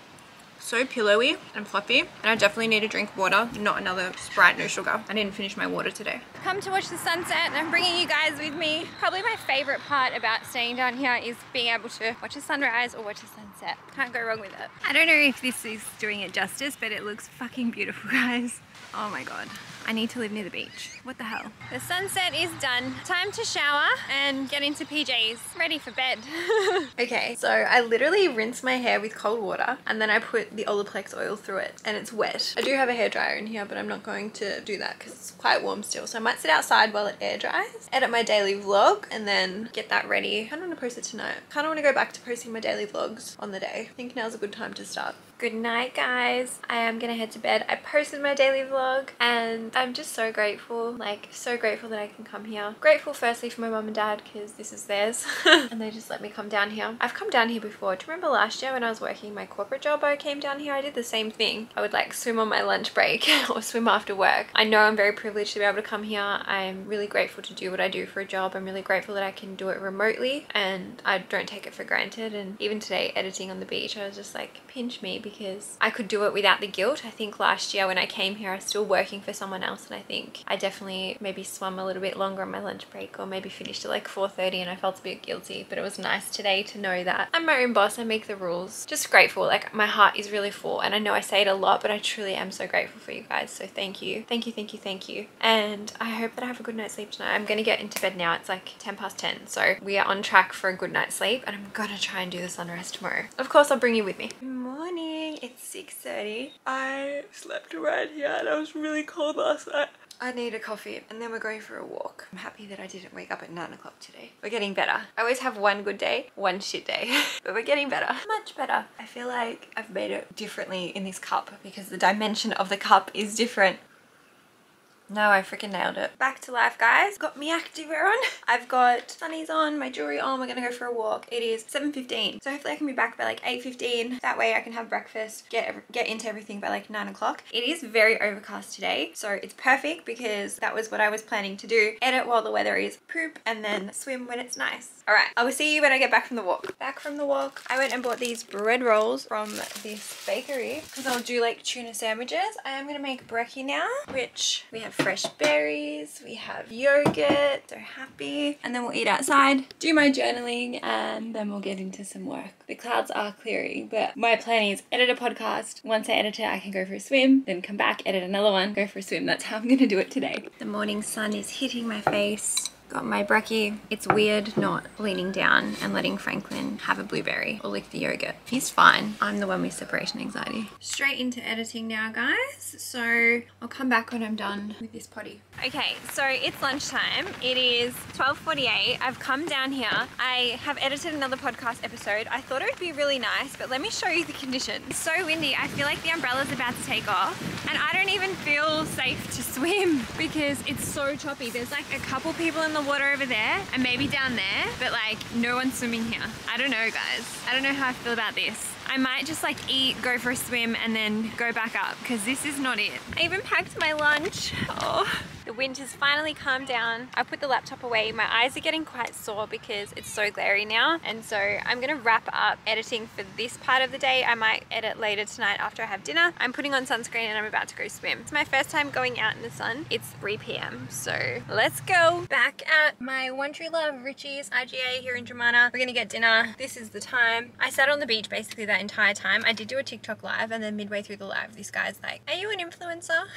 So pillowy and fluffy. And I definitely need to drink water, not another Sprite, no sugar. I didn't finish my water today. Come to watch the sunset and I'm bringing you guys with me. Probably my favorite part about staying down here is being able to watch a sunrise or watch a sunset. Can't go wrong with it. I don't know if this is doing it justice, but it looks fucking beautiful, guys. Oh my god. I need to live near the beach. What the hell? The sunset is done. Time to shower and get into PJs. Ready for bed. okay, so I literally rinse my hair with cold water and then I put the Olaplex oil through it and it's wet. I do have a hairdryer in here, but I'm not going to do that because it's quite warm still. So I might sit outside while it air dries, edit my daily vlog and then get that ready. I kind of want to post it tonight. kind of want to go back to posting my daily vlogs on the day. I think now's a good time to start. Good night, guys. I am gonna head to bed. I posted my daily vlog and I'm just so grateful, like so grateful that I can come here. Grateful firstly for my mum and dad because this is theirs and they just let me come down here. I've come down here before. Do you remember last year when I was working my corporate job I came down here? I did the same thing. I would like swim on my lunch break or swim after work. I know I'm very privileged to be able to come here. I'm really grateful to do what I do for a job. I'm really grateful that I can do it remotely and I don't take it for granted. And even today editing on the beach, I was just like, pinch me because I could do it without the guilt. I think last year when I came here, I was still working for someone else and I think I definitely maybe swam a little bit longer on my lunch break or maybe finished at like 4.30 and I felt a bit guilty. But it was nice today to know that I'm my own boss, I make the rules. Just grateful, like my heart is really full and I know I say it a lot, but I truly am so grateful for you guys. So thank you. Thank you, thank you, thank you. And I hope that I have a good night's sleep tonight. I'm gonna get into bed now. It's like 10 past 10. So we are on track for a good night's sleep and I'm gonna try and do the sunrise tomorrow. Of course, I'll bring you with me. Morning, it's 6.30. I slept around here and I was really cold last night. I need a coffee and then we're going for a walk. I'm happy that I didn't wake up at 9 o'clock today. We're getting better. I always have one good day, one shit day, but we're getting better. Much better. I feel like I've made it differently in this cup because the dimension of the cup is different. No, I freaking nailed it. Back to life, guys. Got me activewear on. I've got sunnies on, my jewelry on. We're gonna go for a walk. It is 7.15. So hopefully I can be back by like 8.15. That way I can have breakfast, get, get into everything by like 9 o'clock. It is very overcast today. So it's perfect because that was what I was planning to do. Edit while the weather is poop and then swim when it's nice. All right, I will see you when I get back from the walk. Back from the walk, I went and bought these bread rolls from this bakery because I'll do like tuna sandwiches. I am gonna make brekkie now, which we have fresh berries, we have yogurt, they're happy. And then we'll eat outside, do my journaling, and then we'll get into some work. The clouds are clearing, but my plan is edit a podcast. Once I edit it, I can go for a swim, then come back, edit another one, go for a swim. That's how I'm gonna do it today. The morning sun is hitting my face. Got my brekkie. It's weird not leaning down and letting Franklin have a blueberry or lick the yogurt. He's fine. I'm the one with separation anxiety. Straight into editing now, guys. So I'll come back when I'm done with this potty. Okay, so it's lunchtime. It is 12.48. I've come down here. I have edited another podcast episode. I thought it would be really nice, but let me show you the conditions. So windy. I feel like the umbrella's about to take off and I don't even feel safe to swim because it's so choppy. There's like a couple people in the water over there and maybe down there, but like no one's swimming here. I don't know guys. I don't know how I feel about this. I might just like eat, go for a swim and then go back up because this is not it. I even packed my lunch. Oh. The wind has finally calmed down. I put the laptop away. My eyes are getting quite sore because it's so glary now. And so I'm gonna wrap up editing for this part of the day. I might edit later tonight after I have dinner. I'm putting on sunscreen and I'm about to go swim. It's my first time going out in the sun. It's 3 p.m. So let's go. Back at my One Tree Love Richie's IGA here in Dromana. We're gonna get dinner. This is the time. I sat on the beach basically that entire time. I did do a TikTok live and then midway through the live, this guy's like, are you an influencer?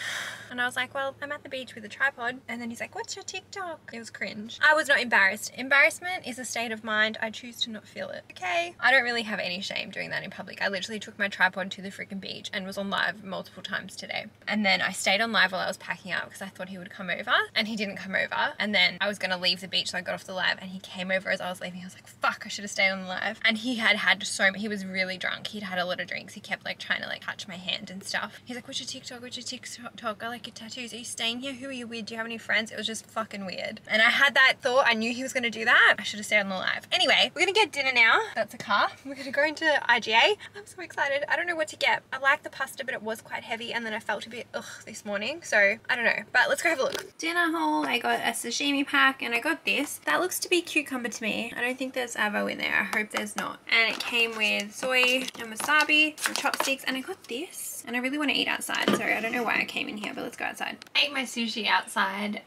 And I was like, well, I'm at the beach with a tripod. And then he's like, what's your TikTok? It was cringe. I was not embarrassed. Embarrassment is a state of mind. I choose to not feel it. Okay. I don't really have any shame doing that in public. I literally took my tripod to the freaking beach and was on live multiple times today. And then I stayed on live while I was packing up because I thought he would come over and he didn't come over. And then I was going to leave the beach. So I got off the live and he came over as I was leaving. I was like, fuck, I should have stayed on the live. And he had had so, he was really drunk. He'd had a lot of drinks. He kept like trying to like touch my hand and stuff. He's like, what's your TikTok? What's your TikTok? I like your tattoos. Are you staying here? Who are you with? Do you have any friends? It was just fucking weird. And I had that thought. I knew he was going to do that. I should have stayed on the live. Anyway, we're going to get dinner now. That's a car. We're going to go into IGA. I'm so excited. I don't know what to get. I like the pasta, but it was quite heavy. And then I felt a bit ugh this morning. So I don't know. But let's go have a look. Dinner haul. I got a sashimi pack and I got this. That looks to be cucumber to me. I don't think there's avo in there. I hope there's not. And it came with soy and wasabi, some chopsticks, and I got this. And I really want to eat outside. Sorry, I don't know why I came in here, but let's go outside. I ate my sushi outside.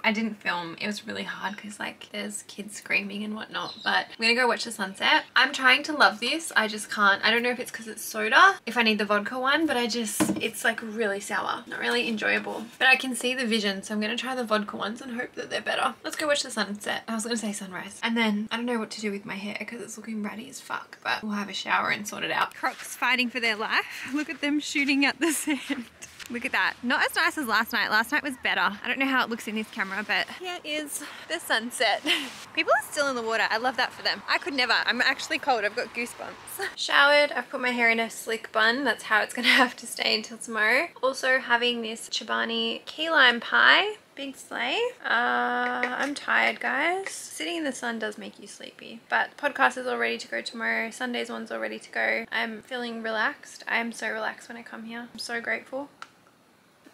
I didn't film. It was really hard because like there's kids screaming and whatnot. But I'm gonna go watch the sunset. I'm trying to love this. I just can't. I don't know if it's because it's soda, if I need the vodka one, but I just, it's like really sour. Not really enjoyable. But I can see the vision, so I'm gonna try the vodka ones and hope that they're better. Let's go watch the sunset. I was gonna say sunrise. And then I don't know what to do with my hair because it's looking ratty as fuck, but we'll have a shower and sort it out. Crocs fighting for their life. Look at them shooting at the sand. Look at that. Not as nice as last night. Last night was better. I don't know how it looks in this camera, but here is the sunset. People are still in the water. I love that for them. I could never. I'm actually cold. I've got goosebumps. Showered. I've put my hair in a slick bun. That's how it's gonna have to stay until tomorrow. Also having this Chobani key lime pie. Big slay. Uh, I'm tired, guys. Sitting in the sun does make you sleepy. But podcast is all ready to go tomorrow. Sunday's one's all ready to go. I'm feeling relaxed. I am so relaxed when I come here. I'm so grateful.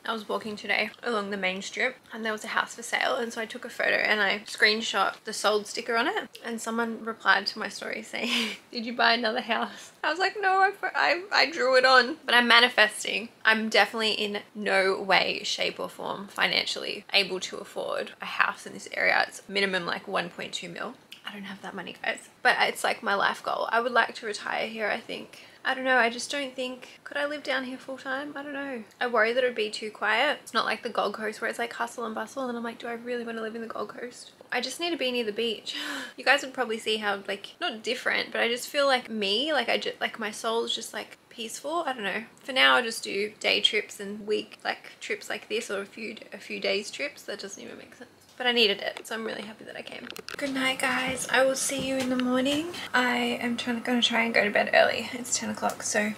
I was walking today along the main strip and there was a house for sale and so I took a photo and I screenshot the sold sticker on it and someone replied to my story saying did you buy another house? I was like no I, I, I drew it on. But I'm manifesting. I'm definitely in no way shape or form financially able to afford a house in this area. It's minimum like 1.2 mil. I don't have that money guys but it's like my life goal. I would like to retire here I think I don't know, I just don't think, could I live down here full time? I don't know. I worry that it would be too quiet. It's not like the Gold Coast where it's like hustle and bustle and I'm like, do I really want to live in the Gold Coast? I just need to be near the beach. You guys would probably see how like, not different, but I just feel like me, like I just, like my soul is just like peaceful. I don't know. For now, I'll just do day trips and week like trips like this or a few, a few days trips. That doesn't even make sense but I needed it so I'm really happy that I came. Good night guys. I will see you in the morning. I am trying to gonna try and go to bed early. It's 10 o'clock so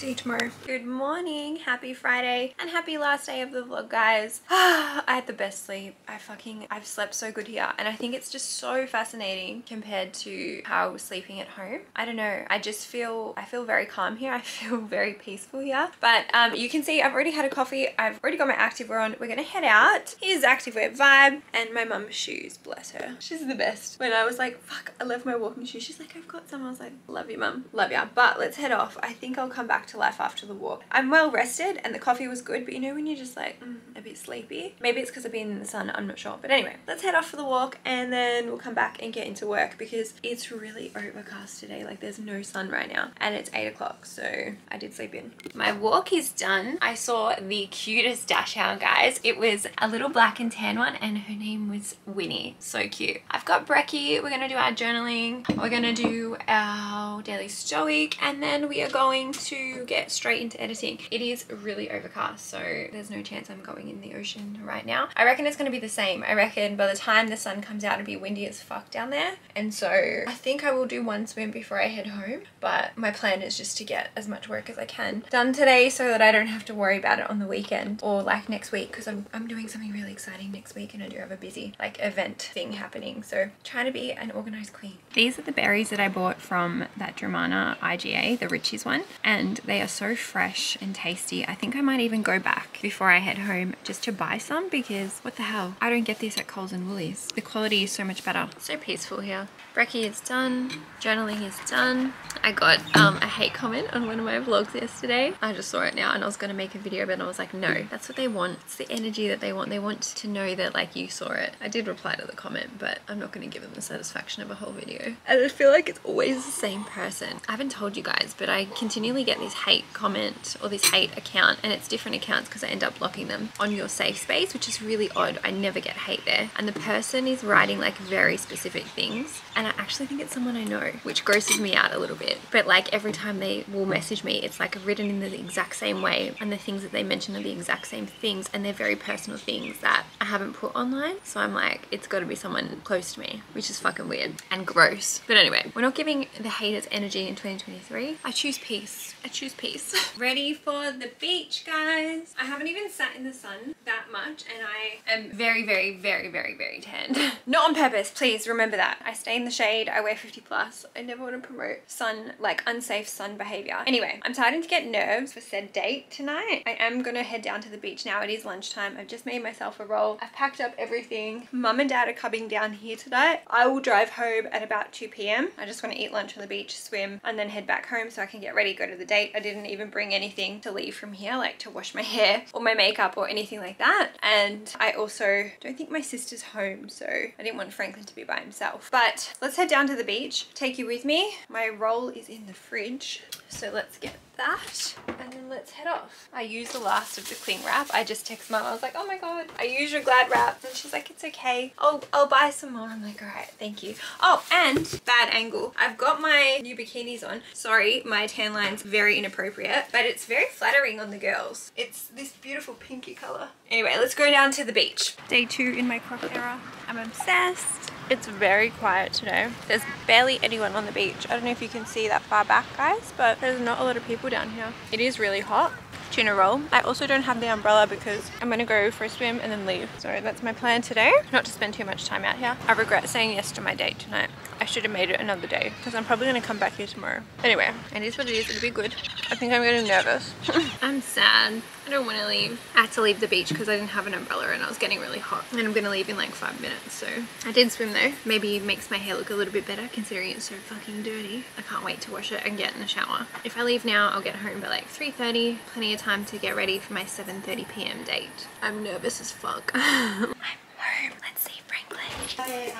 See you tomorrow. Good morning, happy Friday, and happy last day of the vlog, guys. I had the best sleep. I fucking, I've slept so good here, and I think it's just so fascinating compared to how I was sleeping at home. I don't know, I just feel, I feel very calm here. I feel very peaceful here. But um, you can see I've already had a coffee. I've already got my activewear on. We're gonna head out. Here's activewear vibe and my mum's shoes, bless her. She's the best. When I was like, fuck, I left my walking shoes. She's like, I've got some. I was like, love you, mum. Love ya. But let's head off. I think I'll come back to life after the walk. I'm well rested and the coffee was good, but you know when you're just like mm, a bit sleepy? Maybe it's because I've been in the sun, I'm not sure. But anyway, let's head off for the walk and then we'll come back and get into work because it's really overcast today. Like there's no sun right now and it's 8 o'clock, so I did sleep in. My walk is done. I saw the cutest dachshund, guys. It was a little black and tan one and her name was Winnie. So cute. I've got Brecky. We're going to do our journaling. We're going to do our daily stoic and then we are going to get straight into editing. It is really overcast, so there's no chance I'm going in the ocean right now. I reckon it's going to be the same. I reckon by the time the sun comes out, it'll be windy as fuck down there. And so I think I will do one swim before I head home, but my plan is just to get as much work as I can done today so that I don't have to worry about it on the weekend or like next week because I'm, I'm doing something really exciting next week and I do have a busy like event thing happening. So trying to be an organized queen. These are the berries that I bought from that Dromana IGA, the Richie's one, and they are so fresh and tasty. I think I might even go back before I head home just to buy some because what the hell? I don't get these at Coles and Woolies. The quality is so much better. So peaceful here. Brekkie is done. Journaling is done. I got um, a hate comment on one of my vlogs yesterday. I just saw it now and I was going to make a video but I was like, no, that's what they want. It's the energy that they want. They want to know that like you saw it. I did reply to the comment but I'm not going to give them the satisfaction of a whole video. And I feel like it's always the same person. I haven't told you guys but I continually get this hate comment or this hate account and it's different accounts because I end up blocking them on your safe space which is really odd. I never get hate there. And the person is writing like very specific things and I actually think it's someone I know which grosses me out a little bit. But like every time they will message me it's like written in the exact same way and the things that they mention are the exact same things and they're very personal things that I haven't put online. So I'm like it's got to be someone close to me which is fucking weird and gross. But anyway, we're not giving the haters energy in 2023. I choose peace. I choose peace. Ready for the beach, guys. I haven't even sat in the sun that much and I am very, very, very, very, very tanned. Not on purpose, please remember that. I stay in the shade, I wear 50 plus. I never want to promote sun, like unsafe sun behavior. Anyway, I'm starting to get nerves for said date tonight. I am gonna head down to the beach now. It is lunchtime. I've just made myself a roll. I've packed up everything. Mum and dad are coming down here tonight. I will drive home at about 2 p.m. I just want to eat lunch on the beach, swim, and then head back home so I can get ready, go to the date. I didn't even bring anything to leave from here, like to wash my hair or my makeup or anything like that. And I also don't think my sister's home, so I didn't want Franklin to be by himself. But let's head down to the beach, take you with me. My roll is in the fridge, so let's get that and then let's head off. I used the last of the cling wrap. I just text mum. I was like, oh my god, I used your glad wrap. And she's like, it's okay. I'll, I'll buy some more. I'm like, all right, thank you. Oh, and bad angle. I've got my new bikinis on. Sorry, my tan line's very inappropriate, but it's very flattering on the girls. It's this beautiful pinky color. Anyway, let's go down to the beach. Day two in my croc era. I'm obsessed. It's very quiet today. There's barely anyone on the beach. I don't know if you can see that far back, guys, but there's not a lot of people down here. It is really hot. Tuna roll. I also don't have the umbrella because I'm gonna go for a swim and then leave. So that's my plan today. Not to spend too much time out here. I regret saying yes to my date tonight. I should have made it another day because I'm probably gonna come back here tomorrow. Anyway, it is what it is. It'll be good. I think I'm getting nervous. I'm sad. I don't want to leave. I had to leave the beach because I didn't have an umbrella and I was getting really hot. And I'm gonna leave in like five minutes. So I did swim though. Maybe it makes my hair look a little bit better considering it's so fucking dirty. I can't wait to wash it and get in the shower. If I leave now, I'll get home by like 3.30. Plenty of time to get ready for my 7.30 p.m. date. I'm nervous as fuck. I'm home. Let's see Franklin.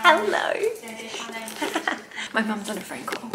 Um, Hello. my mum's on a phone call.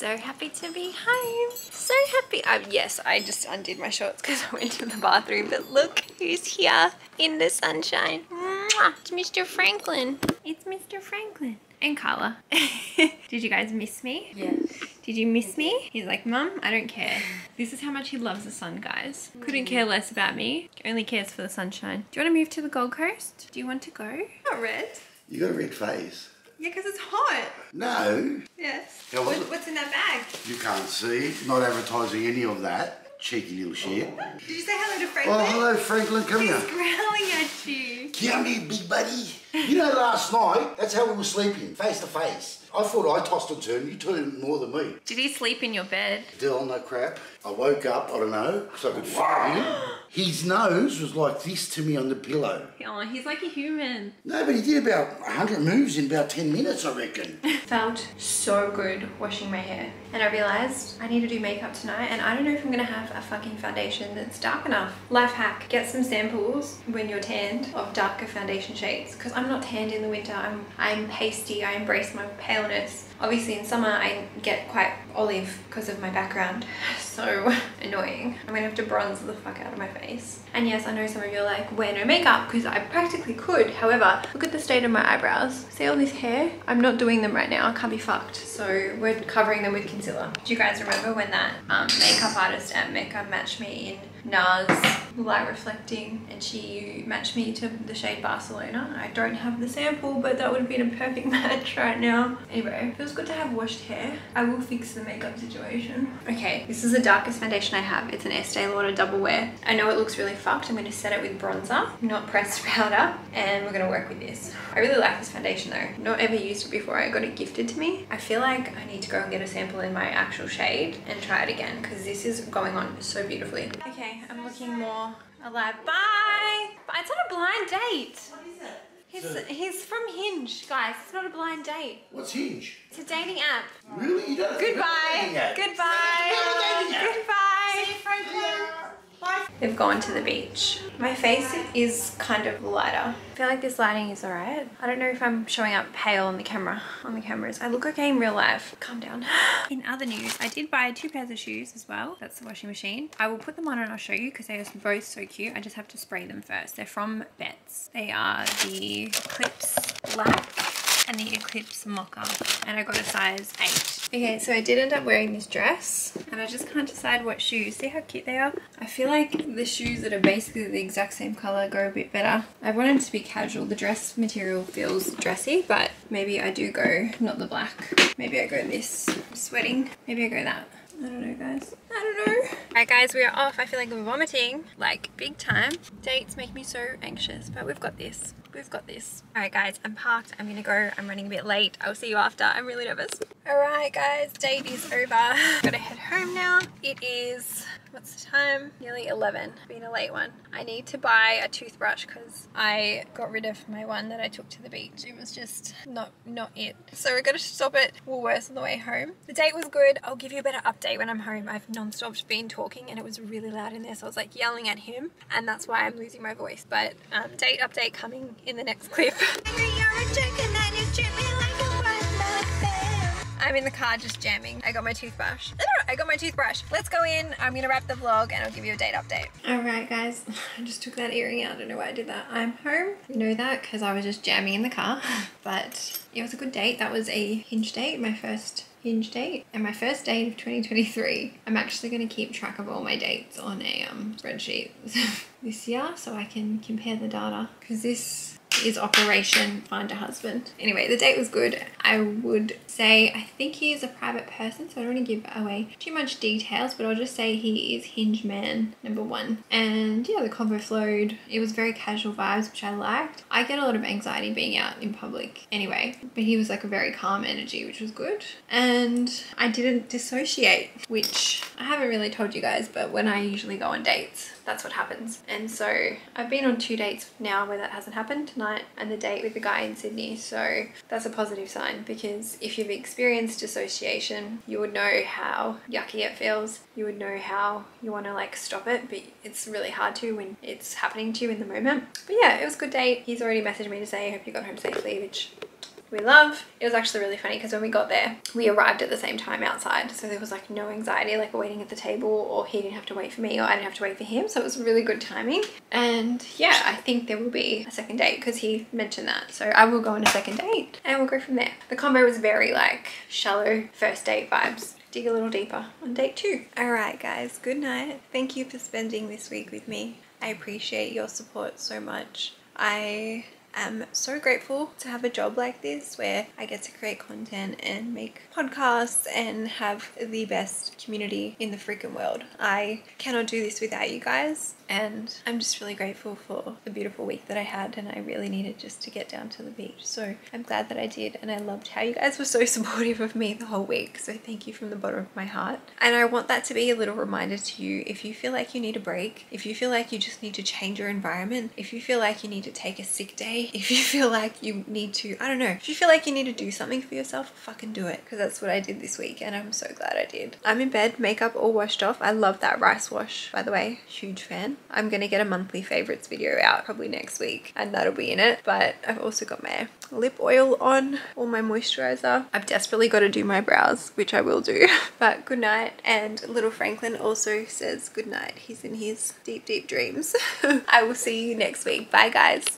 So happy to be home. So happy. Um, yes, I just undid my shorts because I went to the bathroom. But look who's here in the sunshine. Mwah! It's Mr. Franklin. It's Mr. Franklin. And Carla. Did you guys miss me? Yes. Did you miss me? He's like, Mum, I don't care. This is how much he loves the sun, guys. Couldn't care less about me. Only cares for the sunshine. Do you want to move to the Gold Coast? Do you want to go? Not red. You got a red face. Yeah, because it's hot. No, Yes. Yeah, What- what's in that bag? you can't see. Not advertising any of that. Cheeky little shit. Did you say hello to Franklin? Oh, hello, Franklin. Come He's here. growling at you. Come here, big buddy. You know, last night, that's how we were sleeping, face to face. I thought I tossed and turned. You turned more than me. Did he sleep in your bed? Still no crap. I woke up, I don't know, because I could fart him. His nose was like this to me on the pillow. Oh, he's like a human. No, but he did about 100 moves in about 10 minutes, I reckon. Felt so good washing my hair. And I realized I need to do makeup tonight and I don't know if I'm gonna have a fucking foundation that's dark enough. Life hack, get some samples when you're tanned of darker foundation shades because I'm not tanned in the winter. I'm, I'm pasty, I embrace my paleness. Obviously in summer I get quite olive because of my background. So annoying. I'm gonna have to bronze the fuck out of my face. And yes, I know some of you are like, wear no makeup because I practically could. However, look at the state of my eyebrows. See all this hair? I'm not doing them right now. I can't be fucked. So we're covering them with concealer. Do you guys remember when that um, makeup artist at Mecca matched me in NARS light reflecting and she matched me to the shade Barcelona. I don't have the sample but that would have been a perfect match right now. Anyway, feels good to have washed hair. I will fix the makeup situation. Okay, this is the darkest foundation I have. It's an Estee Lauder Double Wear. I know it looks really fucked. I'm going to set it with bronzer, not pressed powder, and we're going to work with this. I really like this foundation though. Not ever used it before. I got it gifted to me. I feel like I need to go and get a sample in my actual shade and try it again because this is going on so beautifully. Okay, I'm looking more alive. Bye! But it's not a blind date. What is it? He's, he's from Hinge, guys. It's not a blind date. What's Hinge? It's a dating app. Really? You don't have Goodbye. Goodbye. Goodbye. See you, Franklin. They've gone to the beach. My face is kind of lighter. I feel like this lighting is alright. I don't know if I'm showing up pale on the camera, on the cameras. I look okay in real life. Calm down. In other news, I did buy two pairs of shoes as well. That's the washing machine. I will put them on and I'll show you because they are both so cute. I just have to spray them first. They're from Betts. They are the Clips Black and the Eclipse Mocha and I got a size 8. Okay, so I did end up wearing this dress and I just can't decide what shoes. See how cute they are? I feel like the shoes that are basically the exact same colour go a bit better. I wanted to be casual. The dress material feels dressy, but maybe I do go not the black. Maybe I go this. I'm sweating. Maybe I go that. I don't know, guys. I don't know. Alright, guys, we are off. I feel like I'm vomiting, like big time. Dates make me so anxious, but we've got this. We've got this. Alright, guys, I'm parked. I'm gonna go. I'm running a bit late. I'll see you after. I'm really nervous. Alright, guys, date is over. Gotta head home now. It is, what's the time? Nearly 11. Been a late one. I need to buy a toothbrush because I got rid of my one that I took to the beach. It was just not not it. So we're gonna stop at Woolworths on the way home. The date was good. I'll give you a better update when I'm home. I've non-stop been talking and it was really loud in there so I was like yelling at him and that's why I'm losing my voice. But um, date update coming in the next clip. I'm in the car just jamming. I got my toothbrush. I got my toothbrush. Let's go in. I'm gonna wrap the vlog and I'll give you a date update. Alright guys, I just took that earring out. I don't know why I did that. I'm home. You know that because I was just jamming in the car. But it was a good date. That was a hinge date, my first hinge date and my first date of 2023 i'm actually going to keep track of all my dates on a um, spreadsheet this year so i can compare the data because this is operation find a husband. Anyway the date was good. I would say i think he is a private person so i don't want to give away too much details but i'll just say he is hinge man number one. And yeah the convo flowed. It was very casual vibes which i liked. I get a lot of anxiety being out in public anyway but he was like a very calm energy which was good. And i didn't dissociate which i haven't really told you guys but when i usually go on dates that's what happens. And so i've been on two dates now where that hasn't happened tonight and the date with the guy in sydney. So that's a positive sign because if you've experienced dissociation you would know how yucky it feels. You would know how you want to like stop it but it's really hard to when it's happening to you in the moment. But yeah it was a good date. He's already messaged me to say i hope you got home safely which we love. It was actually really funny because when we got there, we arrived at the same time outside. So there was like no anxiety, like waiting at the table, or he didn't have to wait for me, or I didn't have to wait for him. So it was really good timing. And yeah, I think there will be a second date because he mentioned that. So I will go on a second date and we'll go from there. The combo was very like shallow first date vibes dig a little deeper on date two. All right, guys, good night. Thank you for spending this week with me. I appreciate your support so much. I am so grateful to have a job like this where I get to create content and make podcasts and have the best community in the freaking world. I cannot do this without you guys and I'm just really grateful for the beautiful week that I had and I really needed just to get down to the beach. So I'm glad that I did and I loved how you guys were so supportive of me the whole week. So thank you from the bottom of my heart. And I want that to be a little reminder to you if you feel like you need a break, if you feel like you just need to change your environment, if you feel like you need to take a sick day, if you feel like you need to, I don't know, if you feel like you need to do something for yourself, fucking do it because that's what I did this week and I'm so glad I did. I'm in bed, makeup all washed off. I love that rice wash, by the way, huge fan. I'm gonna get a monthly favorites video out probably next week and that'll be in it. But I've also got my lip oil on, all my moisturizer. I've desperately got to do my brows, which I will do. but good night. And little Franklin also says good night. He's in his deep, deep dreams. I will see you next week. Bye guys.